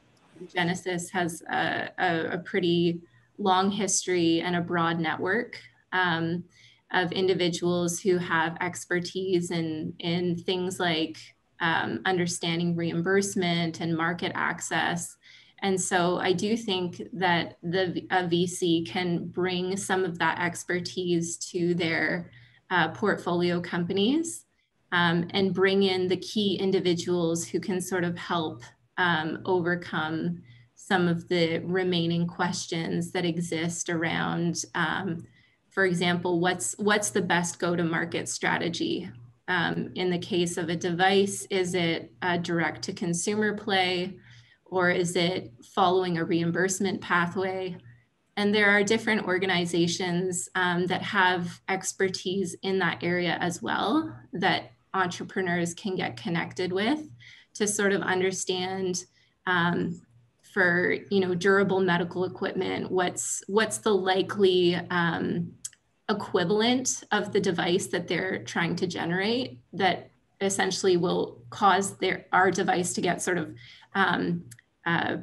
Genesys has a, a, a, pretty long history and a broad network um, of individuals who have expertise in, in things like um, understanding reimbursement and market access. And so I do think that the a VC can bring some of that expertise to their uh, portfolio companies um, and bring in the key individuals who can sort of help um, overcome some of the remaining questions that exist around um, for example, what's, what's the best go-to-market strategy? Um, in the case of a device, is it a direct to consumer play or is it following a reimbursement pathway? And there are different organizations um, that have expertise in that area as well that entrepreneurs can get connected with to sort of understand um, for you know durable medical equipment what's what's the likely um, equivalent of the device that they're trying to generate that essentially will cause their our device to get sort of um, uh,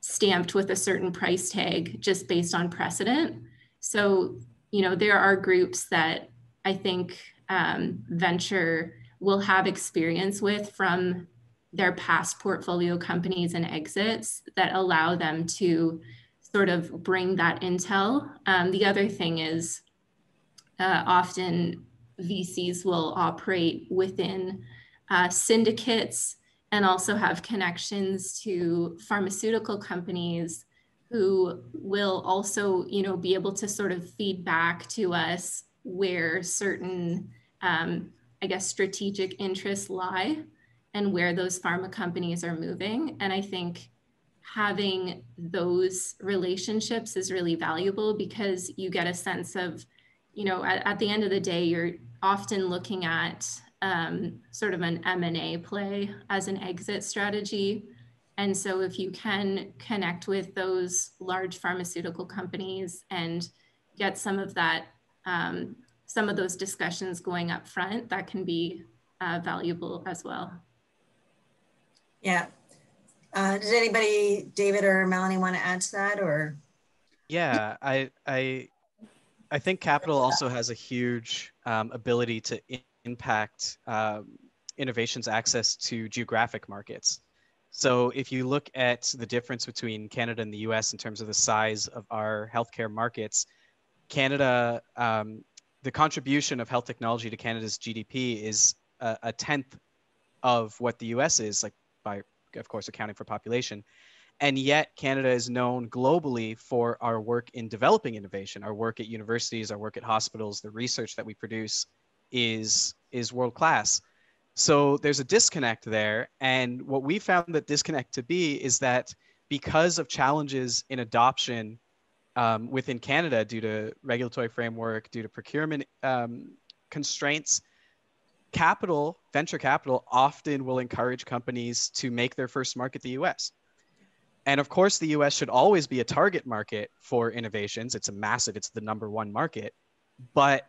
stamped with a certain price tag just based on precedent. So you know there are groups that I think um, venture will have experience with from their past portfolio companies and exits that allow them to sort of bring that intel. Um, the other thing is uh, often VCs will operate within uh, syndicates and also have connections to pharmaceutical companies who will also, you know, be able to sort of feed back to us where certain, um, I guess, strategic interests lie and where those pharma companies are moving. And I think having those relationships is really valuable because you get a sense of you know, at, at the end of the day, you're often looking at um, sort of an M&A play as an exit strategy. And so if you can connect with those large pharmaceutical companies and get some of that, um, some of those discussions going up front, that can be uh, valuable as well. Yeah. Uh, did anybody, David or Melanie, want to add to that or? Yeah, I, I I think capital also has a huge um, ability to in- impact um, innovations access to geographic markets. So if you look at the difference between Canada and the US in terms of the size of our healthcare markets, Canada, um, the contribution of health technology to Canada's GDP is a, a tenth of what the US is, like by, of course, accounting for population. And yet, Canada is known globally for our work in developing innovation, our work at universities, our work at hospitals, the research that we produce is, is world class. So there's a disconnect there. And what we found that disconnect to be is that because of challenges in adoption um, within Canada due to regulatory framework, due to procurement um, constraints, capital, venture capital often will encourage companies to make their first market the US. And of course, the US should always be a target market for innovations. It's a massive, it's the number one market. But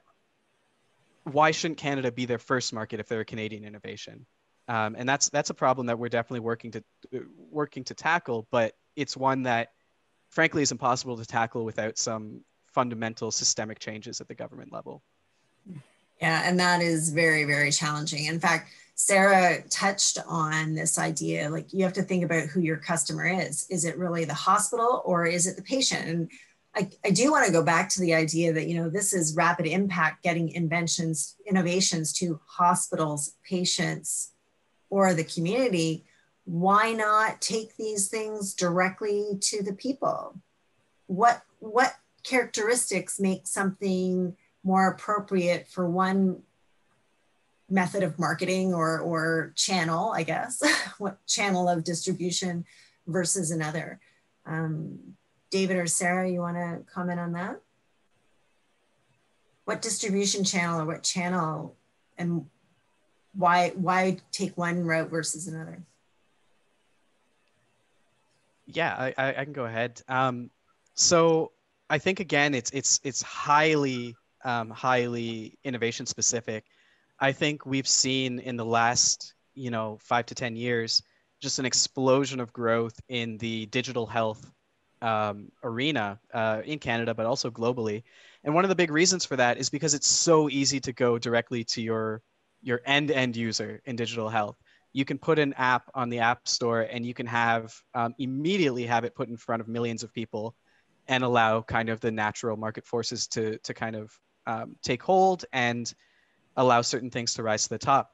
why shouldn't Canada be their first market if they're a Canadian innovation? Um, and that's that's a problem that we're definitely working to working to tackle. But it's one that, frankly, is impossible to tackle without some fundamental systemic changes at the government level. Yeah, and that is very very challenging. In fact, Sarah touched on this idea like you have to think about who your customer is. Is it really the hospital or is it the patient? And I, I do want to go back to the idea that, you know, this is rapid impact getting inventions, innovations to hospitals, patients, or the community. Why not take these things directly to the people? What, what characteristics make something more appropriate for one method of marketing or, or channel, I guess, what channel of distribution versus another? Um, David or Sarah, you want to comment on that? What distribution channel or what channel and why why take one route versus another? Yeah, I, I, can go ahead. Um, so I think again, it's it's it's highly um, highly innovation specific. I think we've seen in the last you know five to ten years just an explosion of growth in the digital health um, arena uh, in Canada, but also globally. And one of the big reasons for that is because it's so easy to go directly to your your end end user in digital health. You can put an app on the App Store, and you can have um, immediately have it put in front of millions of people, and allow kind of the natural market forces to to kind of um, take hold and allow certain things to rise to the top.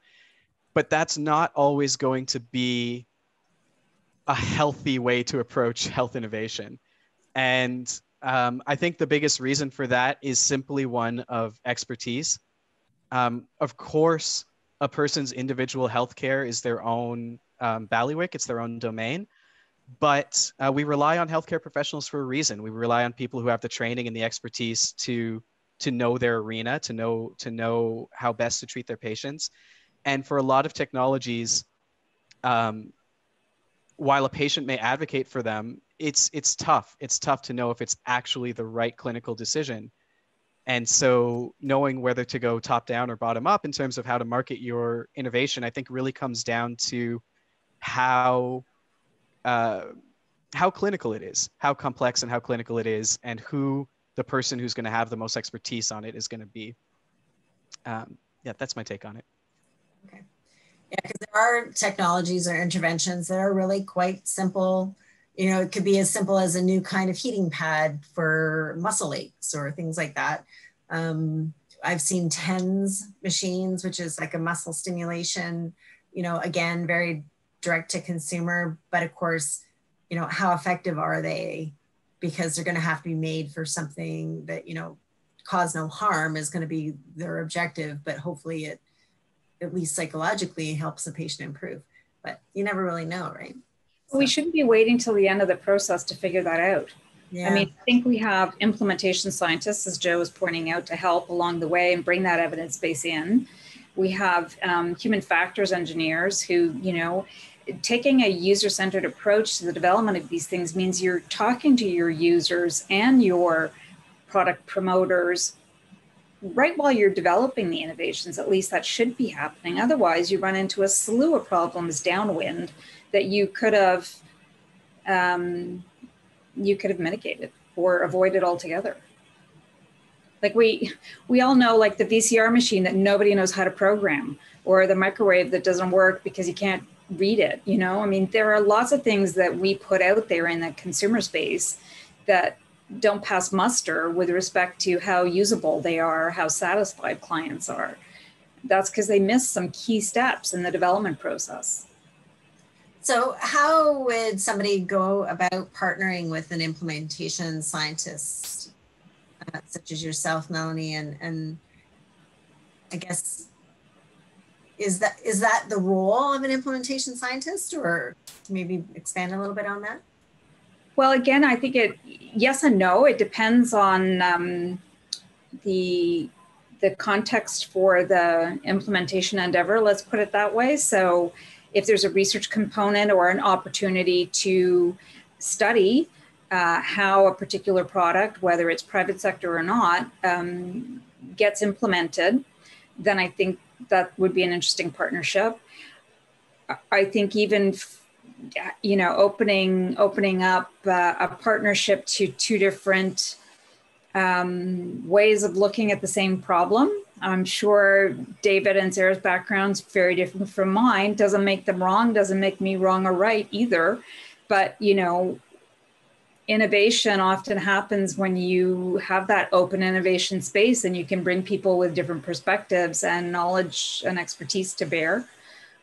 But that's not always going to be a healthy way to approach health innovation. And um, I think the biggest reason for that is simply one of expertise. Um, of course, a person's individual healthcare is their own um, ballywick, it's their own domain. But uh, we rely on healthcare professionals for a reason. We rely on people who have the training and the expertise to to know their arena, to know to know how best to treat their patients. And for a lot of technologies, um, while a patient may advocate for them, it's it's tough. It's tough to know if it's actually the right clinical decision. And so knowing whether to go top down or bottom up in terms of how to market your innovation, I think really comes down to how uh, how clinical it is, how complex and how clinical it is, and who the person who's going to have the most expertise on it is going to be. Um, yeah, that's my take on it. Okay. Yeah, because there are technologies or interventions that are really quite simple. You know, it could be as simple as a new kind of heating pad for muscle aches or things like that. Um, I've seen TENS machines, which is like a muscle stimulation, you know, again, very direct to consumer, but of course, you know, how effective are they? Because they're going to have to be made for something that, you know, cause no harm is going to be their objective, but hopefully it at least psychologically helps the patient improve. But you never really know, right? So. We shouldn't be waiting till the end of the process to figure that out. Yeah. I mean, I think we have implementation scientists, as Joe was pointing out, to help along the way and bring that evidence base in. We have um, human factors engineers who, you know, taking a user centered approach to the development of these things means you're talking to your users and your product promoters right while you're developing the innovations, at least that should be happening. Otherwise, you run into a slew of problems downwind that you could have um, you could have mitigated or avoided altogether. Like we we all know, like the VCR machine that nobody knows how to program, or the microwave that doesn't work because you can't read it. You know, I mean, there are lots of things that we put out there in the consumer space that don't pass muster with respect to how usable they are, how satisfied clients are. That's because they miss some key steps in the development process. So, how would somebody go about partnering with an implementation scientist, uh, such as yourself, Melanie, and and I guess is that is that the role of an implementation scientist, or maybe expand a little bit on that? Well, again, I think it yes and no. It depends on um, the the context for the implementation endeavor. Let's put it that way. So, if there's a research component or an opportunity to study uh, how a particular product, whether it's private sector or not, um, gets implemented, then I think that would be an interesting partnership. I think even you know opening opening up uh, a partnership to two different um, ways of looking at the same problem. I'm sure David and Sarah's background's very different from mine. Doesn't make them wrong. Doesn't make me wrong or right either. But you know, innovation often happens when you have that open innovation space and you can bring people with different perspectives and knowledge and expertise to bear.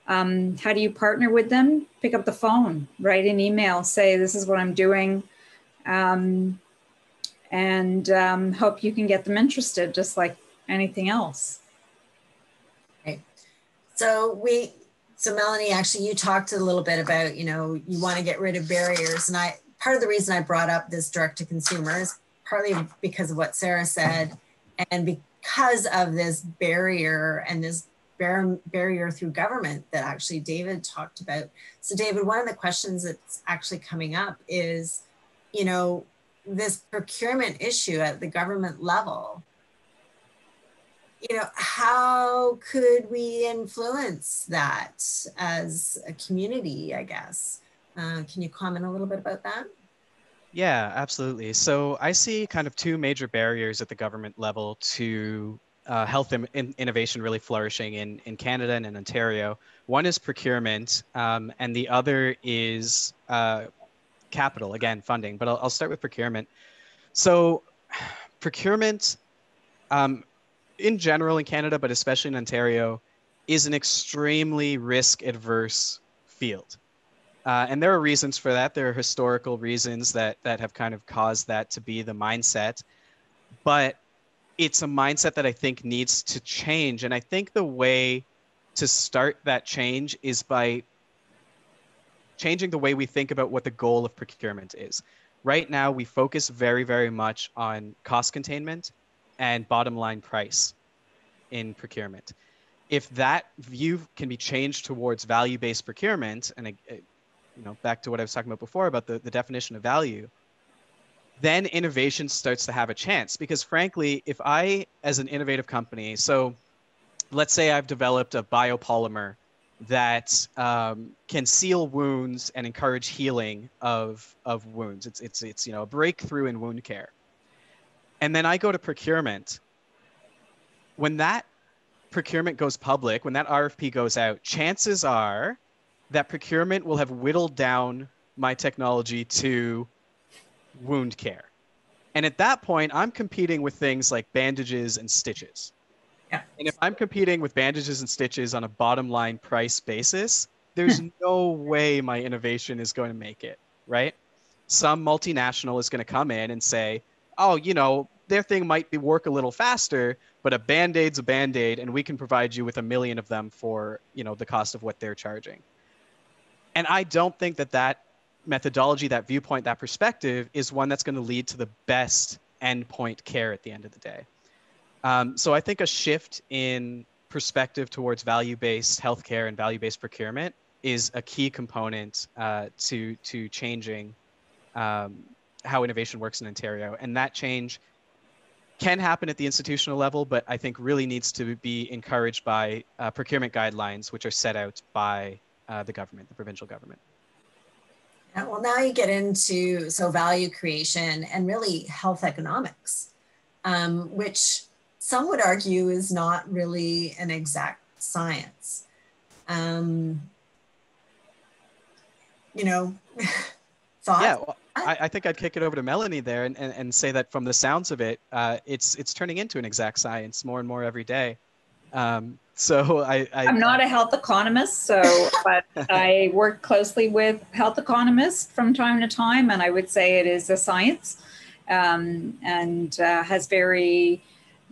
Um, how do you partner with them? Pick up the phone, write an email, say, This is what I'm doing, um, and um, hope you can get them interested, just like anything else. Right. So, we, so Melanie, actually, you talked a little bit about, you know, you want to get rid of barriers. And I, part of the reason I brought up this direct to consumer is partly because of what Sarah said and because of this barrier and this bar- barrier through government that actually David talked about. So, David, one of the questions that's actually coming up is, you know, this procurement issue at the government level. You know, how could we influence that as a community, I guess? Uh, can you comment a little bit about that? Yeah, absolutely. So I see kind of two major barriers at the government level to uh, health in, in innovation really flourishing in, in Canada and in Ontario. One is procurement, um, and the other is uh, capital, again, funding. But I'll, I'll, start with procurement. So, procurement um, in general in Canada, but especially in Ontario, is an extremely risk adverse field. Uh, and there are reasons for that. There are historical reasons that, that have kind of caused that to be the mindset. But it's a mindset that I think needs to change. And I think the way to start that change is by changing the way we think about what the goal of procurement is. Right now, we focus very, very much on cost containment and bottom line price in procurement. If that view can be changed towards value based procurement, and uh, you know, back to what I was talking about before about the, the definition of value, then innovation starts to have a chance. Because frankly, if I, as an innovative company, so let's say I've developed a biopolymer that um, can seal wounds and encourage healing of, of wounds. It's, it's, it's, you know, a breakthrough in wound care. And then I go to procurement. When that procurement goes public, when that RFP goes out, chances are that procurement will have whittled down my technology to wound care. And at that point, I'm competing with things like bandages and stitches. Yeah. And if I'm competing with bandages and stitches on a bottom line price basis, there's hmm. no way my innovation is going to make it, right? Some multinational is going to come in and say, oh, you know, their thing might be work a little faster, but a band-aid's a band-aid and we can provide you with a million of them for, you know, the cost of what they're charging. And I don't think that that methodology, that viewpoint, that perspective is one that's going to lead to the best endpoint care at the end of the day. Um, so I think a shift in perspective towards value-based healthcare and value-based procurement is a key component uh, to to changing um, how innovation works in Ontario, and that change can happen at the institutional level, but I think really needs to be encouraged by uh, procurement guidelines, which are set out by uh, the government, the provincial government. Yeah, well, now you get into so value creation and really health economics, um, which some would argue is not really an exact science. Um, you know, thoughts? Yeah, well, I, I, think I'd kick it over to Melanie there and, and, and say that from the sounds of it, uh, it's it's turning into an exact science more and more every day. Um, so I, I am not a health economist, so but I work closely with health economists from time to time, and I would say it is a science um, and uh, has very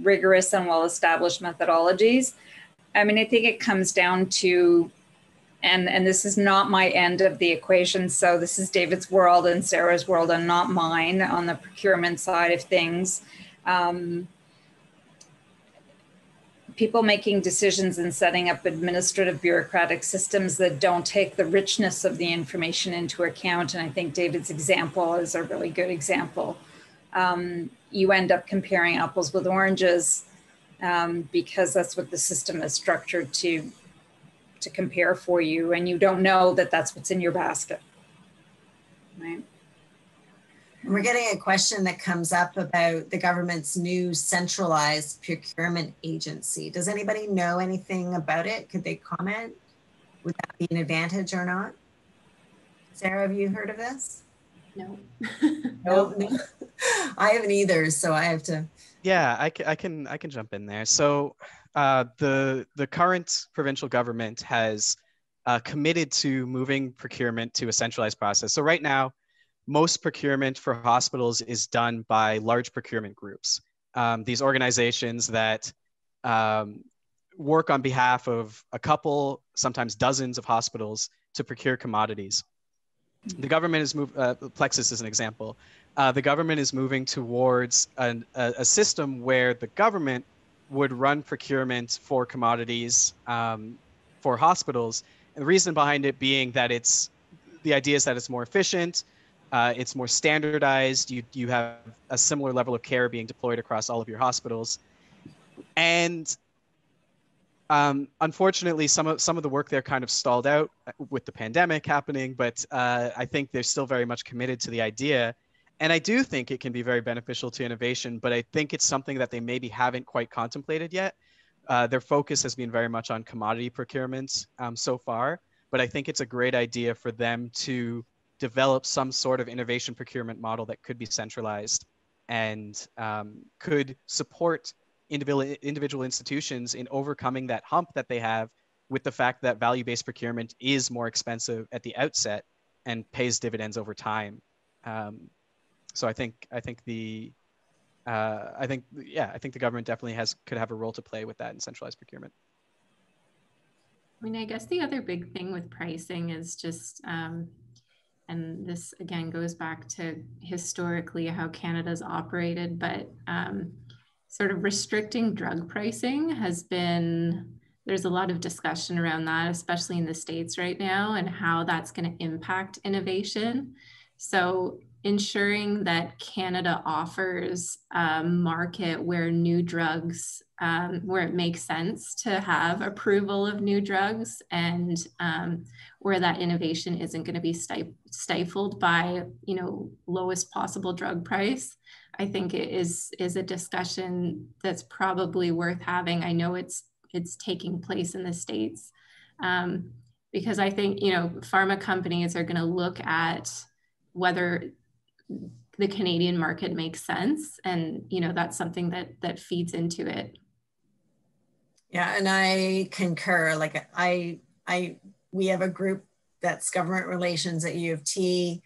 rigorous and well-established methodologies. I mean, I think it comes down to and and this is not my end of the equation. So this is david's world and sarah's world and not mine on the procurement side of things. Um, people making decisions and setting up administrative bureaucratic systems that don't take the richness of the information into account. And i think david's example is a really good example. Um, you end up comparing apples with oranges um, because that's what the system is structured to to compare for you and you don't know that that's what's in your basket. Right? We're getting a question that comes up about the government's new centralized procurement agency. Does anybody know anything about it? Could they comment? Would that be an advantage or not? Sarah have you heard of this? No. No, no. i haven't either so i have to yeah I can, I can i can jump in there. So uh, the the current provincial government has uh, committed to moving procurement to a centralized process. So right now, most procurement for hospitals is done by large procurement groups. Um, these organizations that um, work on behalf of a couple, sometimes dozens of hospitals to procure commodities. The government is moved, uh, Plexxus is an example. Uh, the government is moving towards an, a, a system where the government would run procurement for commodities um, for hospitals. And the reason behind it being that it's the idea is that it's more efficient, uh, it's more standardized. You you have a similar level of care being deployed across all of your hospitals, and um, unfortunately, some of some of the work there kind of stalled out with the pandemic happening. But uh, I think they're still very much committed to the idea and I do think it can be very beneficial to innovation, but I think it's something that they maybe haven't quite contemplated yet. Uh, their focus has been very much on commodity procurements um, so far, but I think it's a great idea for them to develop some sort of innovation procurement model that could be centralized and um, could support individual, individual institutions in overcoming that hump that they have with the fact that value-based procurement is more expensive at the outset and pays dividends over time. Um, so I think I think the uh, I think yeah I think the government definitely has could have a role to play with that in centralized procurement. I mean, I guess the other big thing with pricing is just, um, and this again goes back to historically how Canada's operated, but um, sort of restricting drug pricing has been there's a lot of discussion around that, especially in the States right now, and how that's going to impact innovation. So ensuring that Canada offers a market where new drugs, um, where it makes sense to have approval of new drugs and um, where that innovation isn't going to be stifled by, you know, lowest possible drug price. I think it is is a discussion that's probably worth having. I know it's it's taking place in the states um, because I think you know pharma companies are going to look at whether the Canadian market makes sense. And, you know, that's something that that feeds into it. Yeah, and I concur. Like I I we have a group that's government relations at U of T.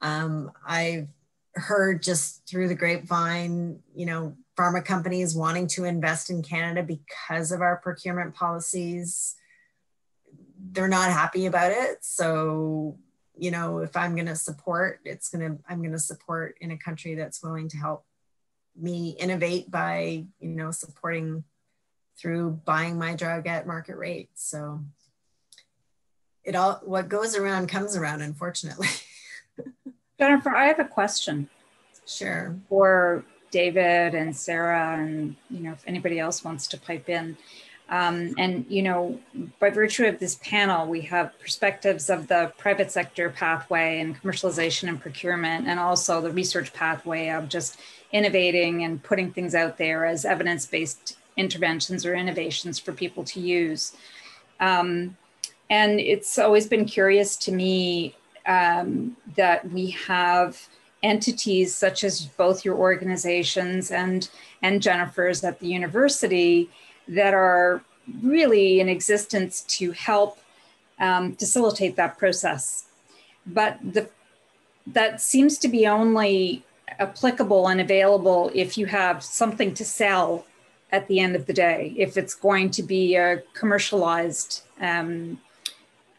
Um, I've heard just through the grapevine, you know, pharma companies wanting to invest in Canada because of our procurement policies. They're not happy about it. So you know, if I'm going to support, it's going to, I'm going to support in a country that's willing to help me innovate by, you know, supporting through buying my drug at market rate. So it all, what goes around comes around, unfortunately. Jennifer, I have a question. Sure. For David and Sarah, and you know, if anybody else wants to pipe in. Um, and, you know, by virtue of this panel, we have perspectives of the private sector pathway and commercialization and procurement, and also the research pathway of just innovating and putting things out there as evidence based interventions or innovations for people to use. Um, and it's always been curious to me um, that we have entities such as both your organizations and and Jennifer's at the university that are really in existence to help um, facilitate that process. But the, that seems to be only applicable and available if you have something to sell at the end of the day, if it's going to be a commercialized um,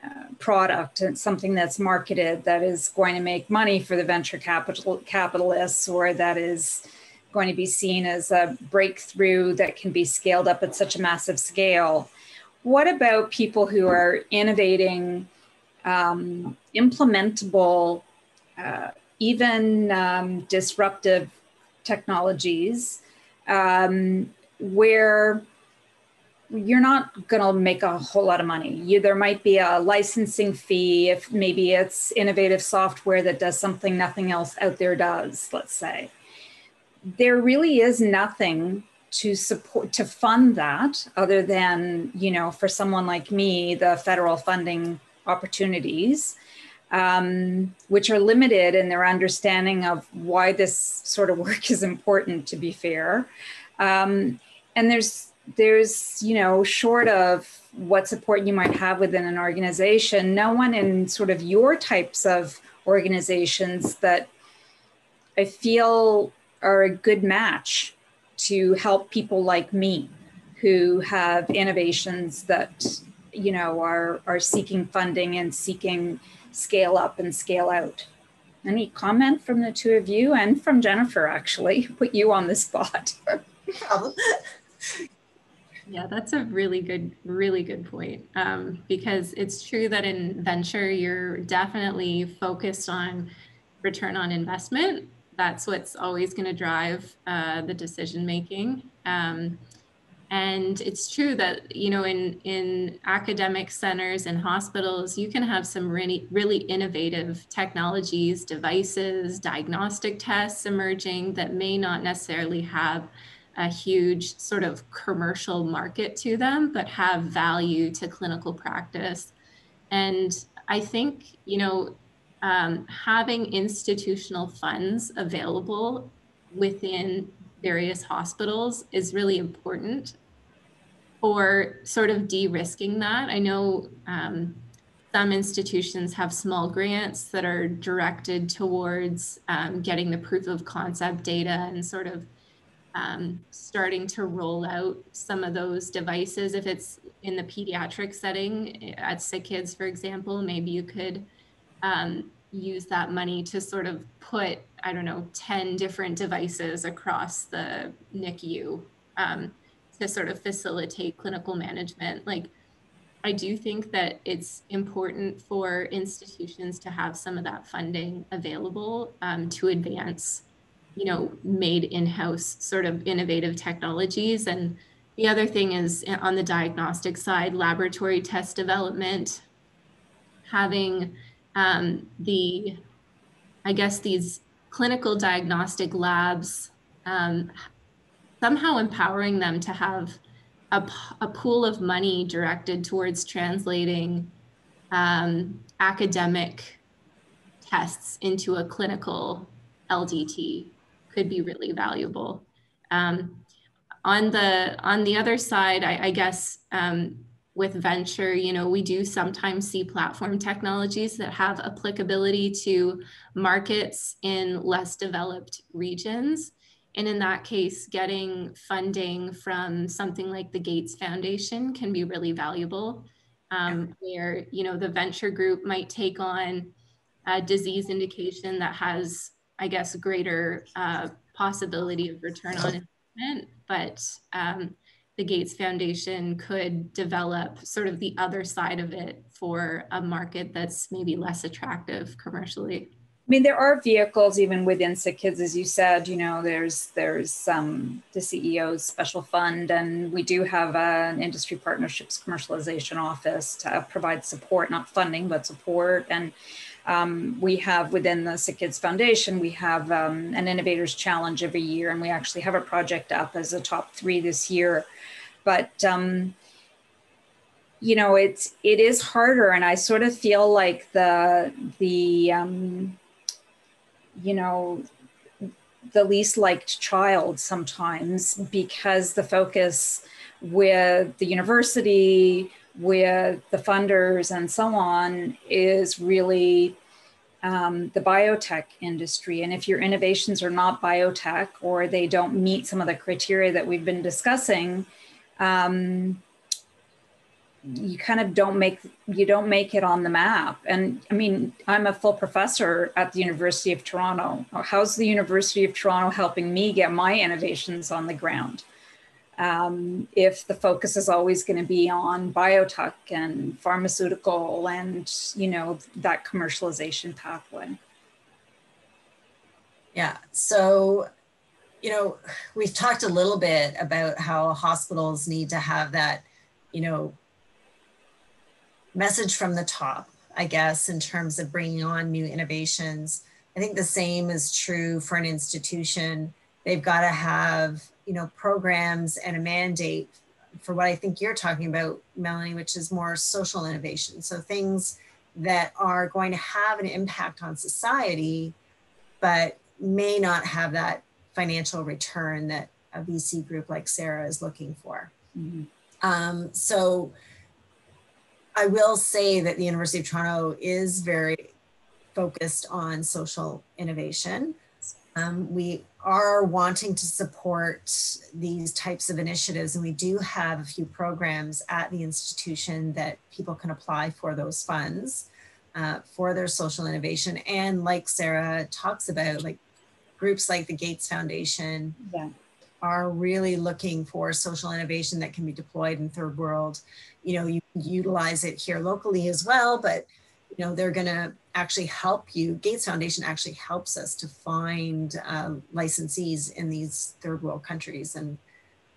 uh, product and something that's marketed that is going to make money for the venture capital capitalists or that is going to be seen as a breakthrough that can be scaled up at such a massive scale. What about people who are innovating um, implementable, uh, even um, disruptive technologies um, where you're not going to make a whole lot of money. You, there might be a licensing fee if maybe it's innovative software that does something nothing else out there does, let's say. There really is nothing to support to fund that other than, you know, for someone like me, the federal funding opportunities, um, which are limited in their understanding of why this sort of work is important, to be fair. Um, and there's there's you know short of what support you might have within an organization no one in sort of your types of organizations that i feel are a good match to help people like me who have innovations that you know are are seeking funding and seeking scale up and scale out. Any comment from the two of you and from jennifer actually put you on the spot? Yeah that's a really good really good point um, because it's true that in venture you're definitely focused on return on investment that's what's always going to drive uh, the decision making um, and it's true that you know in in academic centers and hospitals you can have some really really innovative technologies devices diagnostic tests emerging that may not necessarily have a huge sort of commercial market to them but have value to clinical practice. And i think you know um, having institutional funds available within various hospitals is really important for sort of de-risking that. I know um, some institutions have small grants that are directed towards um, getting the proof of concept data and sort of um, starting to roll out some of those devices. If it's in the pediatric setting at SickKids, for example, maybe you could um, use that money to sort of put, I don't know, 10 different devices across the NICU um, to sort of facilitate clinical management. Like, I do think that it's important for institutions to have some of that funding available um, to advance, you know, made in-house sort of innovative technologies. And the other thing is eh, on the diagnostic side, laboratory test development, having um, the, I guess, these clinical diagnostic labs, um, somehow empowering them to have a, a, pool of money directed towards translating um, academic tests into a clinical LDT could be really valuable. Um, on the on the other side, I, I guess um, with venture, you know, we do sometimes see platform technologies that have applicability to markets in less developed regions. And in that case, getting funding from something like the Gates Foundation can be really valuable, um, where, you know, the venture group might take on a disease indication that has, I guess, greater uh, possibility of return on investment, but um, the Gates Foundation could develop sort of the other side of it for a market that's maybe less attractive commercially. I mean, there are vehicles even within SickKids, as you said. You know, there's there's um, the CEO's special fund, and we do have an industry partnerships commercialization office to provide support, not funding, but support. And um, we have within the SickKids Foundation, we have um, an Innovators Challenge every year, and we actually have a project up as a top three this year but um, you know it's it is harder and i sort of feel like the the um, you know, the least liked child sometimes because the focus with the university, with the funders, and so on is really um, the biotech industry. And if your innovations are not biotech or they don't meet some of the criteria that we've been discussing, um, you kind of don't make you don't make it on the map. And i mean i'm a full professor at the university of toronto. How's the university of toronto helping me get my innovations on the ground? Um, if the focus is always going to be on biotech and pharmaceutical and you know that commercialization pathway. Yeah so you know we've talked a little bit about how hospitals need to have that you know message from the top, I guess, in terms of bringing on new innovations. I think the same is true for an institution. They've got to have, you know, programs and a mandate for what I think you're talking about, Melanie, which is more social innovation. So things that are going to have an impact on society, but may not have that financial return that a VC group like Sarah is looking for. Mm-hmm. Um, so I will say that the University of Toronto is very focused on social innovation. Um, we are wanting to support these types of initiatives, and we do have a few programs at the institution that people can apply for those funds uh, for their social innovation. And like Sarah talks about, like groups like the Gates Foundation yeah. are really looking for social innovation that can be deployed in third world you know, you utilize it here locally as well, but you know, they're going to actually help you. Gates Foundation actually helps us to find uh, licensees in these third world countries and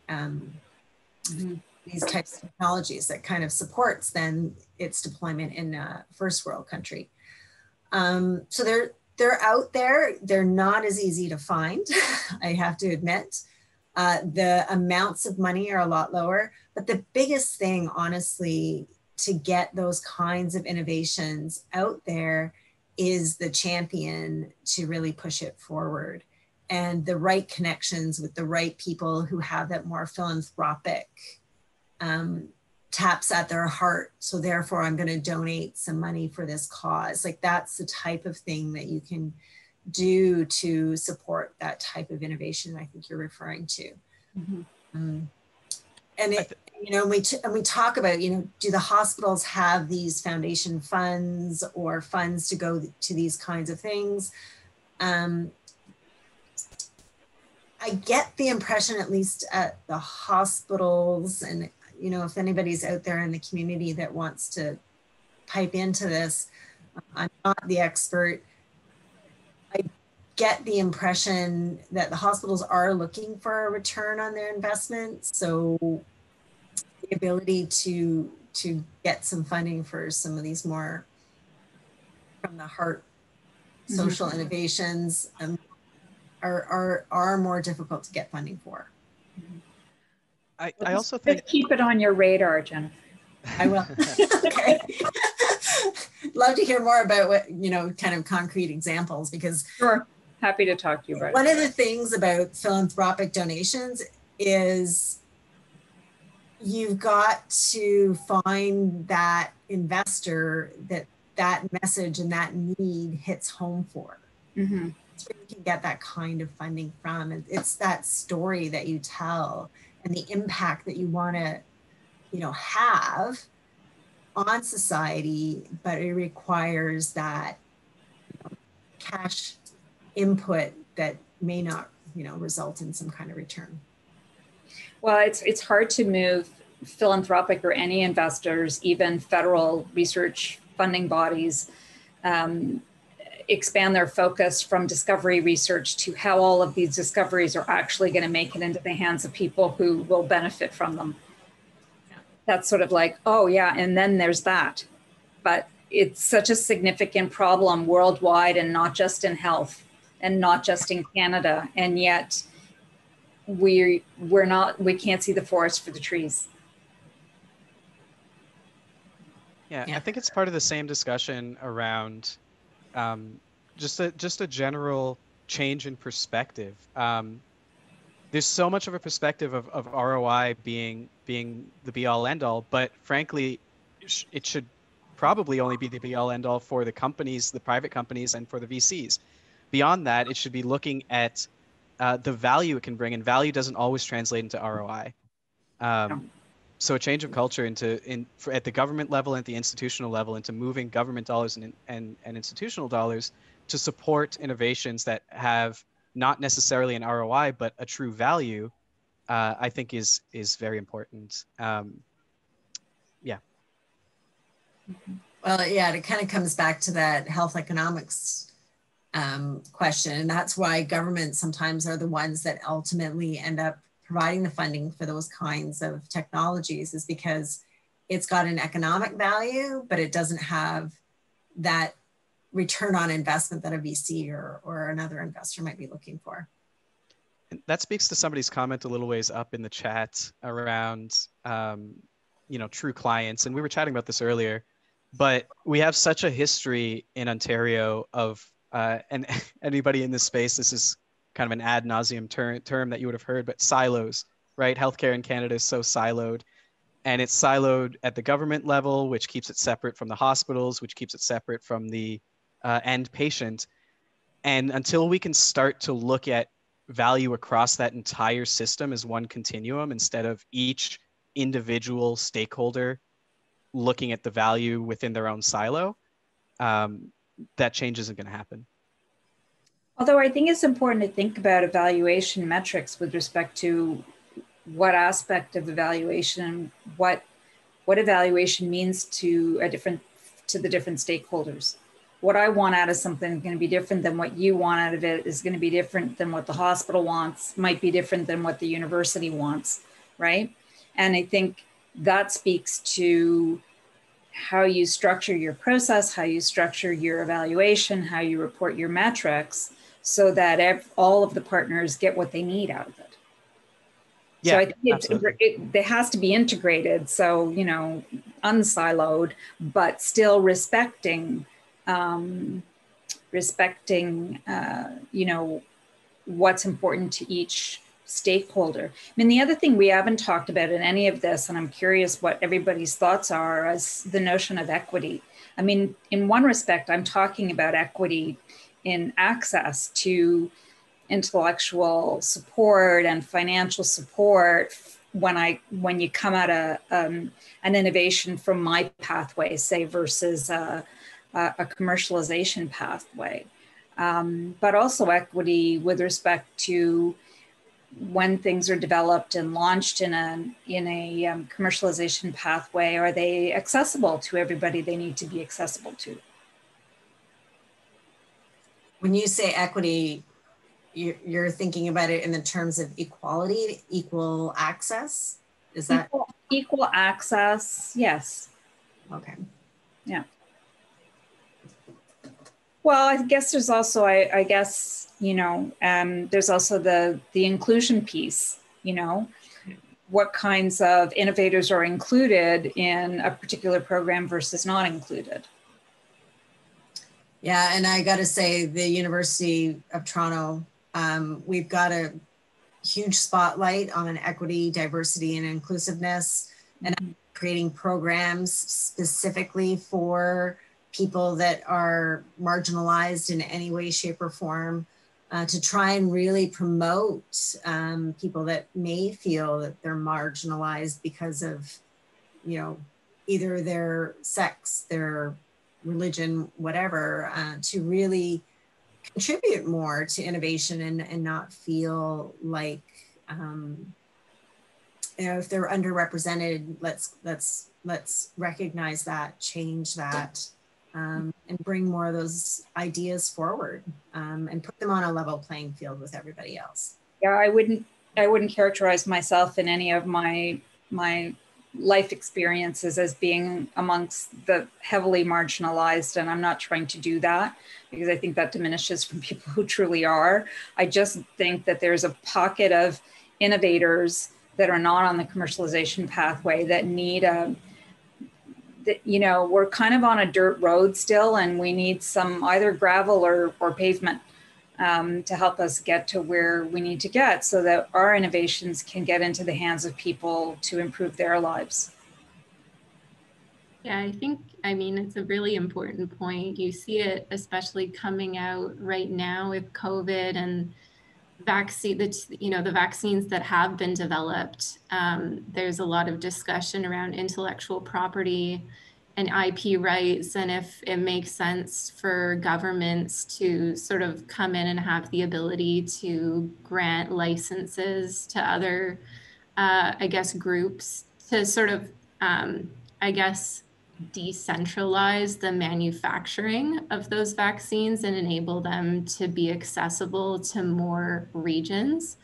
um, mm-hmm. these types of technologies that kind of supports then its deployment in a first world country. Um, so they're they're out there. They're not as easy to find, I have to admit. Uh, the amounts of money are a lot lower. But the biggest thing, honestly, to get those kinds of innovations out there is the champion to really push it forward and the right connections with the right people who have that more philanthropic um, taps at their heart. So therefore, I'm going to donate some money for this cause. Like that's the type of thing that you can do to support that type of innovation I think you're referring to. Mm-hmm. Um, and it, you know, and we t- and we talk about, you know, do the hospitals have these foundation funds or funds to go to these kinds of things? Um, I get the impression, at least at the hospitals, and you know, if anybody's out there in the community that wants to pipe into this, I'm not the expert I get the impression that the hospitals are looking for a return on their investment. So the ability to to get some funding for some of these more from the heart mm-hmm. social mm-hmm. innovations um, are, are are more difficult to get funding for. I, I also think keep it on your radar, Jennifer. I will. Love to hear more about what you know, kind of concrete examples because sure happy to talk to you about One of the things about philanthropic donations is you've got to find that investor that that message and that need hits home for. Mm-hmm. So you can get that kind of funding from. It's that story that you tell and the impact that you want to, you know, have on society, but it requires that cash input that may not, you know, result in some kind of return? Well, it's it's hard to move philanthropic or any investors, even federal research funding bodies, um, expand their focus from discovery research to how all of these discoveries are actually going to make it into the hands of people who will benefit from them. That's sort of like, oh, yeah, and then there's that. But it's such a significant problem worldwide and not just in health and not just in Canada. And yet we we're not we can't see the forest for the trees. Yeah, yeah. I think it's part of the same discussion around um, just a just a general change in perspective. Um, there's so much of a perspective of, of ROI being being the be all end all, but frankly, it should probably only be the be all end all for the companies, the private companies, and for the VCs. Beyond that, it should be looking at uh, the value it can bring, and value doesn't always translate into ROI. Um, so a change of culture into in for, at the government level and at the institutional level into moving government dollars and, and, and institutional dollars to support innovations that have not necessarily an ROI but a true value, uh, I think is is very important. Um, yeah. Well, yeah, it kind of comes back to that health economics um, question, and that's why governments sometimes are the ones that ultimately end up providing the funding for those kinds of technologies is because it's got an economic value, but it doesn't have that return on investment that a VC or, or another investor might be looking for. And that speaks to somebody's comment a little ways up in the chat around, um, you know, true clients. And we were chatting about this earlier, but we have such a history in Ontario of, uh, and anybody in this space, this is kind of an ad nauseum ter- term that you would have heard, but silos, right? Healthcare in Canada is so siloed. And it's siloed at the government level, which keeps it separate from the hospitals, which keeps it separate from the uh, end patient. And until we can start to look at value across that entire system as one continuum instead of each individual stakeholder looking at the value within their own silo, um, that change isn't going to happen. Although I think it's important to think about evaluation metrics with respect to what aspect of evaluation, what what evaluation means to a different to the different stakeholders. What I want out of something is going to be different than what you want out of it is going to be different than what the hospital wants, might be different than what the university wants, right? And I think that speaks to how you structure your process, how you structure your evaluation, how you report your metrics so that ev- all of the partners get what they need out of it. Yeah, so I think it, it, it, has to be integrated. So, you know, unsiloed, but still respecting, um, respecting, uh, you know, what's important to each stakeholder. I mean, the other thing we haven't talked about in any of this, and I'm curious what everybody's thoughts are, is the notion of equity. I mean, in one respect, I'm talking about equity in access to intellectual support and financial support when I when you come at a um, an innovation from my pathway, say versus a, a commercialization pathway, um, but also equity with respect to when things are developed and launched in a in a um, commercialization pathway, are they accessible to everybody they need to be accessible to? When you say equity, you're, thinking about it in the terms of equality, equal access. Is that equal, equal access? Yes. Okay. Yeah. Well, I guess there's also, I, I guess, you know, um, there's also the the inclusion piece. You know, what kinds of innovators are included in a particular program versus not included. Yeah, and I got to say, the University of Toronto, um, we've got a huge spotlight on equity, diversity, and inclusiveness, and mm-hmm. creating programs specifically for people that are marginalized in any way, shape, or form. Uh, to try and really promote um, people that may feel that they're marginalized because of, you know, either their sex, their religion, whatever, uh, to really contribute more to innovation and, and not feel like, um, you know, if they're underrepresented, let's let's let's recognize that, change that, um, and bring more of those ideas forward um, and put them on a level playing field with everybody else. Yeah, I wouldn't I wouldn't characterize myself in any of my my life experiences as being amongst the heavily marginalized and i'm not trying to do that because i think that diminishes from people who truly are. I just think that there's a pocket of innovators that are not on the commercialization pathway that need a that, you know, we're kind of on a dirt road still, and we need some either gravel or, or pavement um, to help us get to where we need to get so that our innovations can get into the hands of people to improve their lives. Yeah, I think, I mean, it's a really important point. You see it especially coming out right now with COVID and vaccine, the, you know, the vaccines that have been developed. Um, there's a lot of discussion around intellectual property and IP rights and if it makes sense for governments to sort of come in and have the ability to grant licenses to other, uh, I guess, groups to sort of, um, I guess, decentralize the manufacturing of those vaccines and enable them to be accessible to more regions.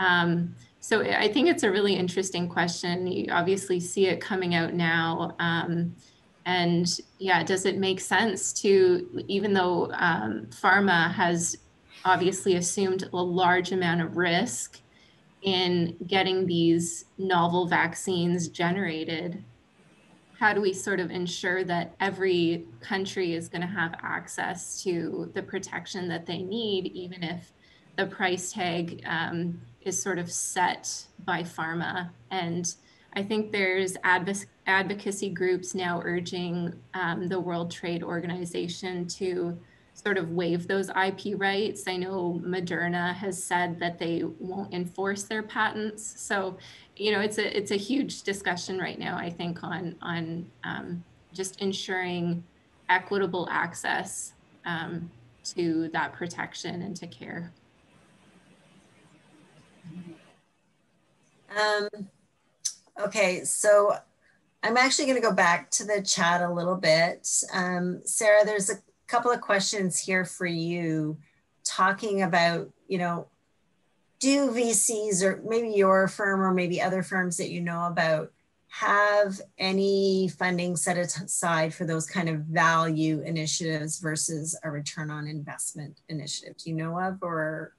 Um, so I think it's a really interesting question. You obviously see it coming out now. Um, and yeah, does it make sense to, even though um, pharma has obviously assumed a large amount of risk in getting these novel vaccines generated, how do we sort of ensure that every country is going to have access to the protection that they need, even if the price tag um, is sort of set by pharma? And I think there's advocacy groups now urging um, the World Trade Organization to sort of waive those IP rights. I know Moderna has said that they won't enforce their patents. So you know, it's a it's a huge discussion right now. I think on on um, just ensuring equitable access um, to that protection and to care. Um, okay, so I'm actually going to go back to the chat a little bit. Um, Sarah, there's a couple of questions here for you talking about, you know, do VCs or maybe your firm or maybe other firms that you know about have any funding set aside for those kind of value initiatives versus a return on investment initiative? Do you know of or?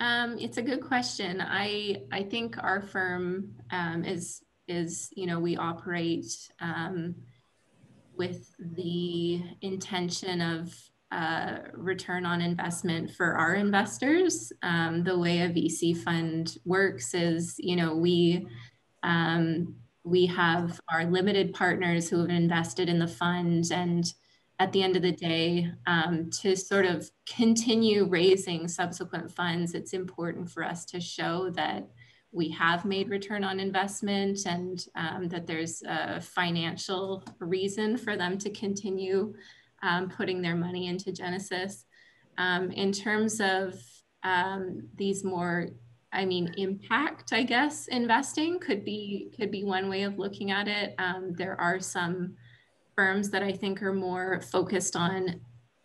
Um, it's a good question. I I think our firm um, is is you know we operate um, with the intention of uh, return on investment for our investors. Um, the way a VC fund works is, you know, we um, we have our limited partners who have invested in the fund, and at the end of the day, um, to sort of continue raising subsequent funds, it's important for us to show that we have made return on investment and um, that there's a financial reason for them to continue um, putting their money into Genesys. Um, in terms of um, these more, I mean, impact, I guess, investing could be could be one way of looking at it. Um, there are some firms that I think are more focused on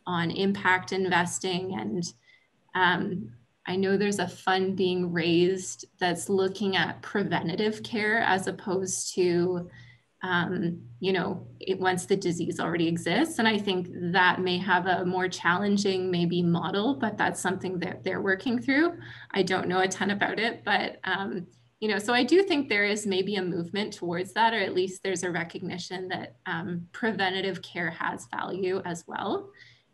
on impact investing and um, I know there's a fund being raised that's looking at preventative care as opposed to um, you know, it, once the disease already exists. And I think that may have a more challenging, maybe model, but that's something that they're working through. I don't know a ton about it, but, um, you know, so I do think there is maybe a movement towards that, or at least there's a recognition that um, preventative care has value as well.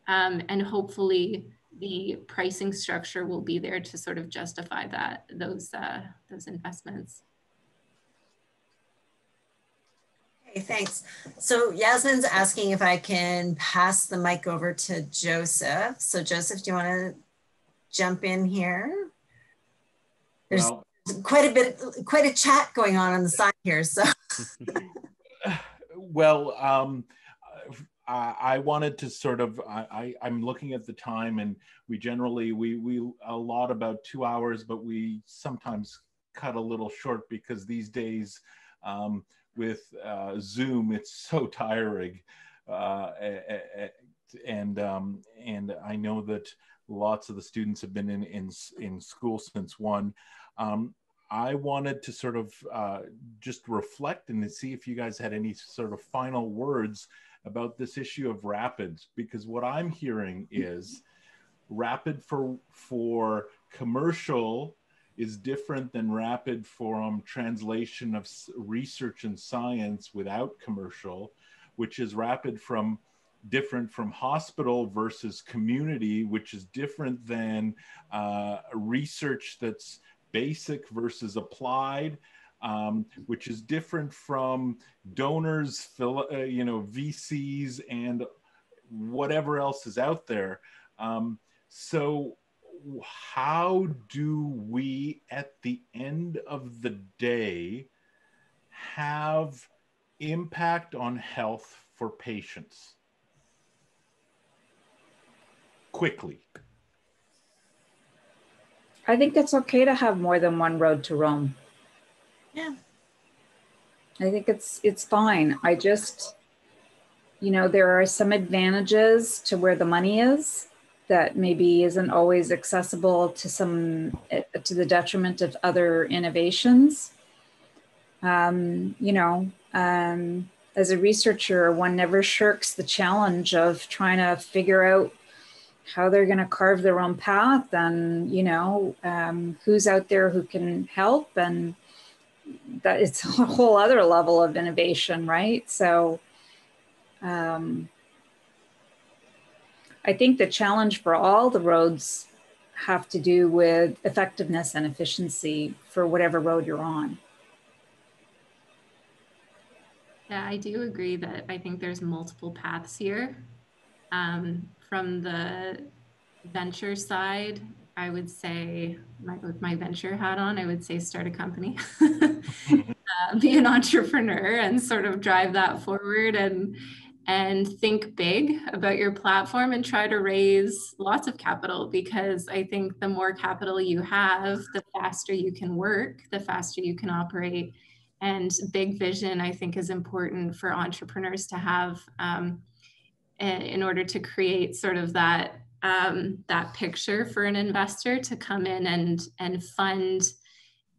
Um, and hopefully the pricing structure will be there to sort of justify that, those, uh, those investments. Okay, thanks. So Yasmin's asking if I can pass the mic over to Joseph. So Joseph, do you want to jump in here? There's well, quite a bit, quite a chat going on on the side here. So, well, um, I wanted to sort of I, I'm looking at the time and we generally we we a lot about two hours but we sometimes cut a little short because these days um, with uh, Zoom, it's so tiring. Uh, and um, and I know that lots of the students have been in in, in school since one. Um, I wanted to sort of uh, just reflect and see if you guys had any sort of final words about this issue of rapids, because what I'm hearing is rapid for for commercial is different than rapid from translation of research and science without commercial, which is rapid from different from hospital versus community, which is different than uh, research that's basic versus applied, um, which is different from donors, uh, you know, VCs and whatever else is out there. Um, so how do we at the end of the day have impact on health for patients quickly i think it's okay to have more than one road to rome yeah. I think it's it's fine. I just you know there are some advantages to where the money is that maybe isn't always accessible to some eh, to the detriment of other innovations. Um, you know um, as a researcher one never shirks the challenge of trying to figure out how they're going to carve their own path and you know um, who's out there who can help and that it's a whole other level of innovation right so um, I think the challenge for all the roads have to do with effectiveness and efficiency for whatever road you're on. Yeah, I do agree that I think there's multiple paths here. Um, from the venture side, I would say, my, with my venture hat on, I would say start a company, uh, be an entrepreneur, and sort of drive that forward. And and think big about your platform and try to raise lots of capital because I think the more capital you have, the faster you can work, the faster you can operate. And big vision, I think, is important for entrepreneurs to have um, in order to create sort of that um, that picture for an investor to come in and and fund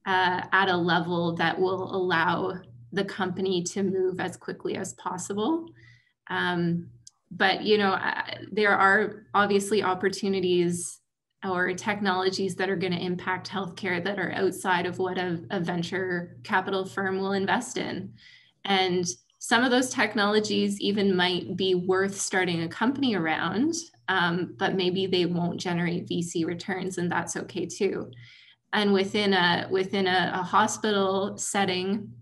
uh, at a level that will allow the company to move as quickly as possible. Um, but you know, there are obviously opportunities or technologies that are going to impact healthcare that are outside of what a, a venture capital firm will invest in. And some of those technologies even might be worth starting a company around, um, but maybe they won't generate VC returns, and that's okay too. And within a within a, a hospital setting,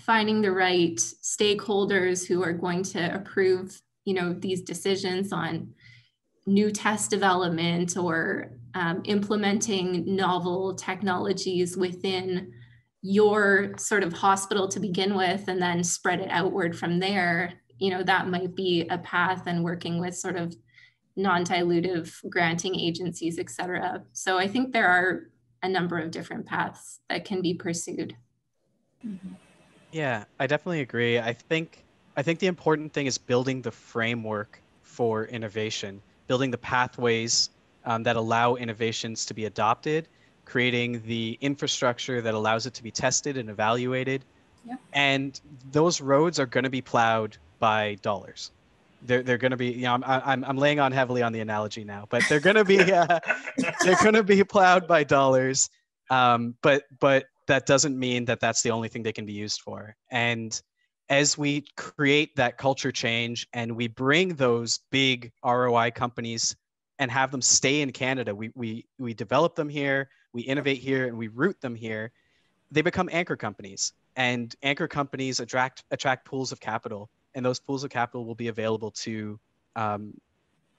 finding the right stakeholders who are going to approve you know these decisions on new test development or um, implementing novel technologies within your sort of hospital to begin with and then spread it outward from there you know that might be a path and working with sort of non-dilutive granting agencies et cetera so i think there are a number of different paths that can be pursued mm-hmm. Yeah, I definitely agree. I think I think the important thing is building the framework for innovation, building the pathways um, that allow innovations to be adopted, creating the infrastructure that allows it to be tested and evaluated. Yeah. And those roads are going to be plowed by dollars. They're, they're going to be, you know, I'm, I'm, I'm laying on heavily on the analogy now, but they're going to be, uh, they're going to be plowed by dollars. Um, but, but that doesn't mean that that's the only thing they can be used for. And as we create that culture change and we bring those big ROI companies and have them stay in Canada, we, we, we develop them here, we innovate here, and we root them here, they become anchor companies. And anchor companies attract, attract pools of capital, and those pools of capital will be available to um,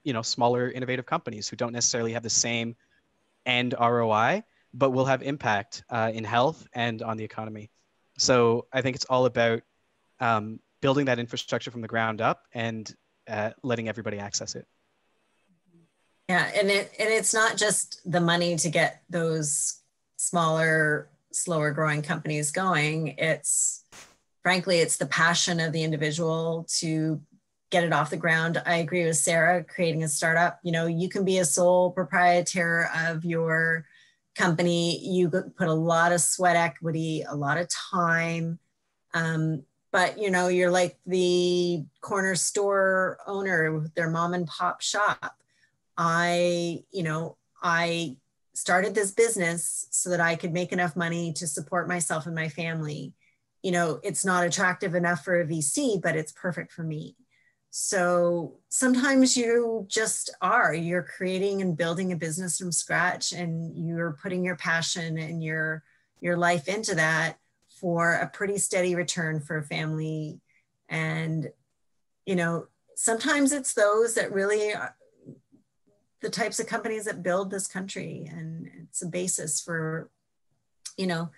you know, smaller innovative companies who don't necessarily have the same end ROI, but will have impact uh, in health and on the economy. So I think it's all about um, building that infrastructure from the ground up and uh, letting everybody access it. Yeah, and it and it's not just the money to get those smaller, slower growing companies going. It's frankly, it's the passion of the individual to get it off the ground. I agree with Sarah, creating a startup. You know, you can be a sole proprietor of your company, you put a lot of sweat equity, a lot of time. Um, but you know, you're like the corner store owner with their mom and pop shop. I, you know, I started this business so that I could make enough money to support myself and my family. You know, it's not attractive enough for a VC, but it's perfect for me. So sometimes you just are, you're creating and building a business from scratch and you're putting your passion and your your life into that for a pretty steady return for a family. And, you know, sometimes it's those that really the types of companies that build this country. And it's a basis for, you know,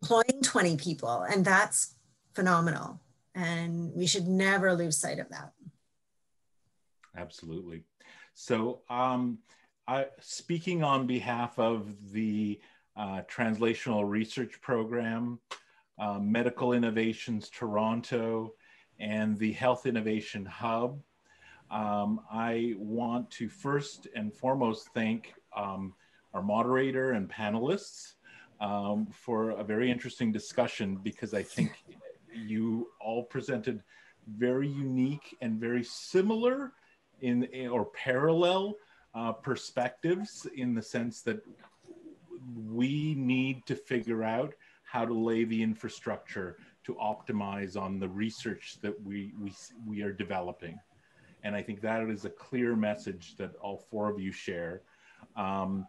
employing 20 people. And that's phenomenal. And we should never lose sight of that. Absolutely. So, um, I, speaking on behalf of the uh, Translational Research Program, uh, Medical Innovations Toronto, and the Health Innovation Hub. Um, I want to first and foremost thank um, our moderator and panelists um, for a very interesting discussion because I think you all presented very unique and very similar in, or parallel uh, perspectives in the sense that we need to figure out how to lay the infrastructure to optimize on the research that we, we, we are developing. And I think that is a clear message that all four of you share. Um,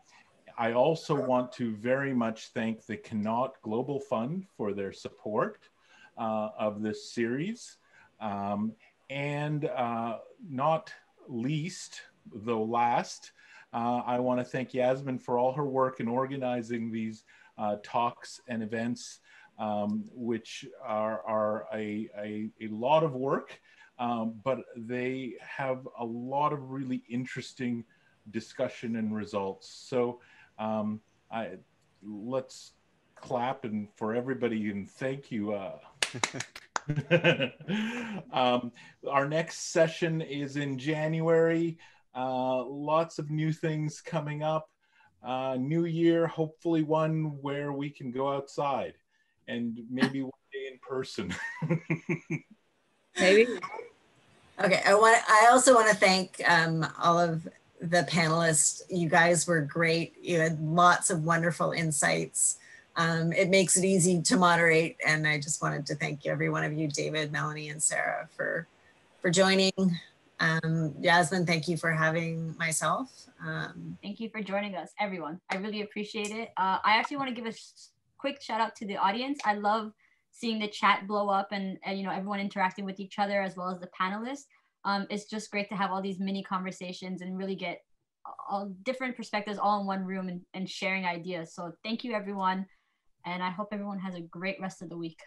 I also want to very much thank the Connaught Global Fund for their support uh, of this series. Um, and uh, not least, though last, uh, I want to thank Yasmin for all her work in organizing these uh, talks and events, um, which are, are a, a, a, lot of work, um, but they have a lot of really interesting discussion and results. So um, I, let's clap and for everybody and thank you. Uh, um, our next session is in January. Uh, lots of new things coming up. Uh, new year, hopefully one where we can go outside and maybe one day in person. maybe. Okay, I want. I also want to thank um, all of the panelists. You guys were great. You had lots of wonderful insights. Um, it makes it easy to moderate, and I just wanted to thank every one of you, David, Melanie, and Sarah, for for joining. Um, Yasmin, thank you for having myself. Um, thank you for joining us, everyone. I really appreciate it. Uh, I actually want to give a quick shout out to the audience. I love seeing the chat blow up and, and you know everyone interacting with each other as well as the panelists. Um, it's just great to have all these mini conversations and really get all different perspectives all in one room and, and sharing ideas. So thank you everyone. And I hope everyone has a great rest of the week.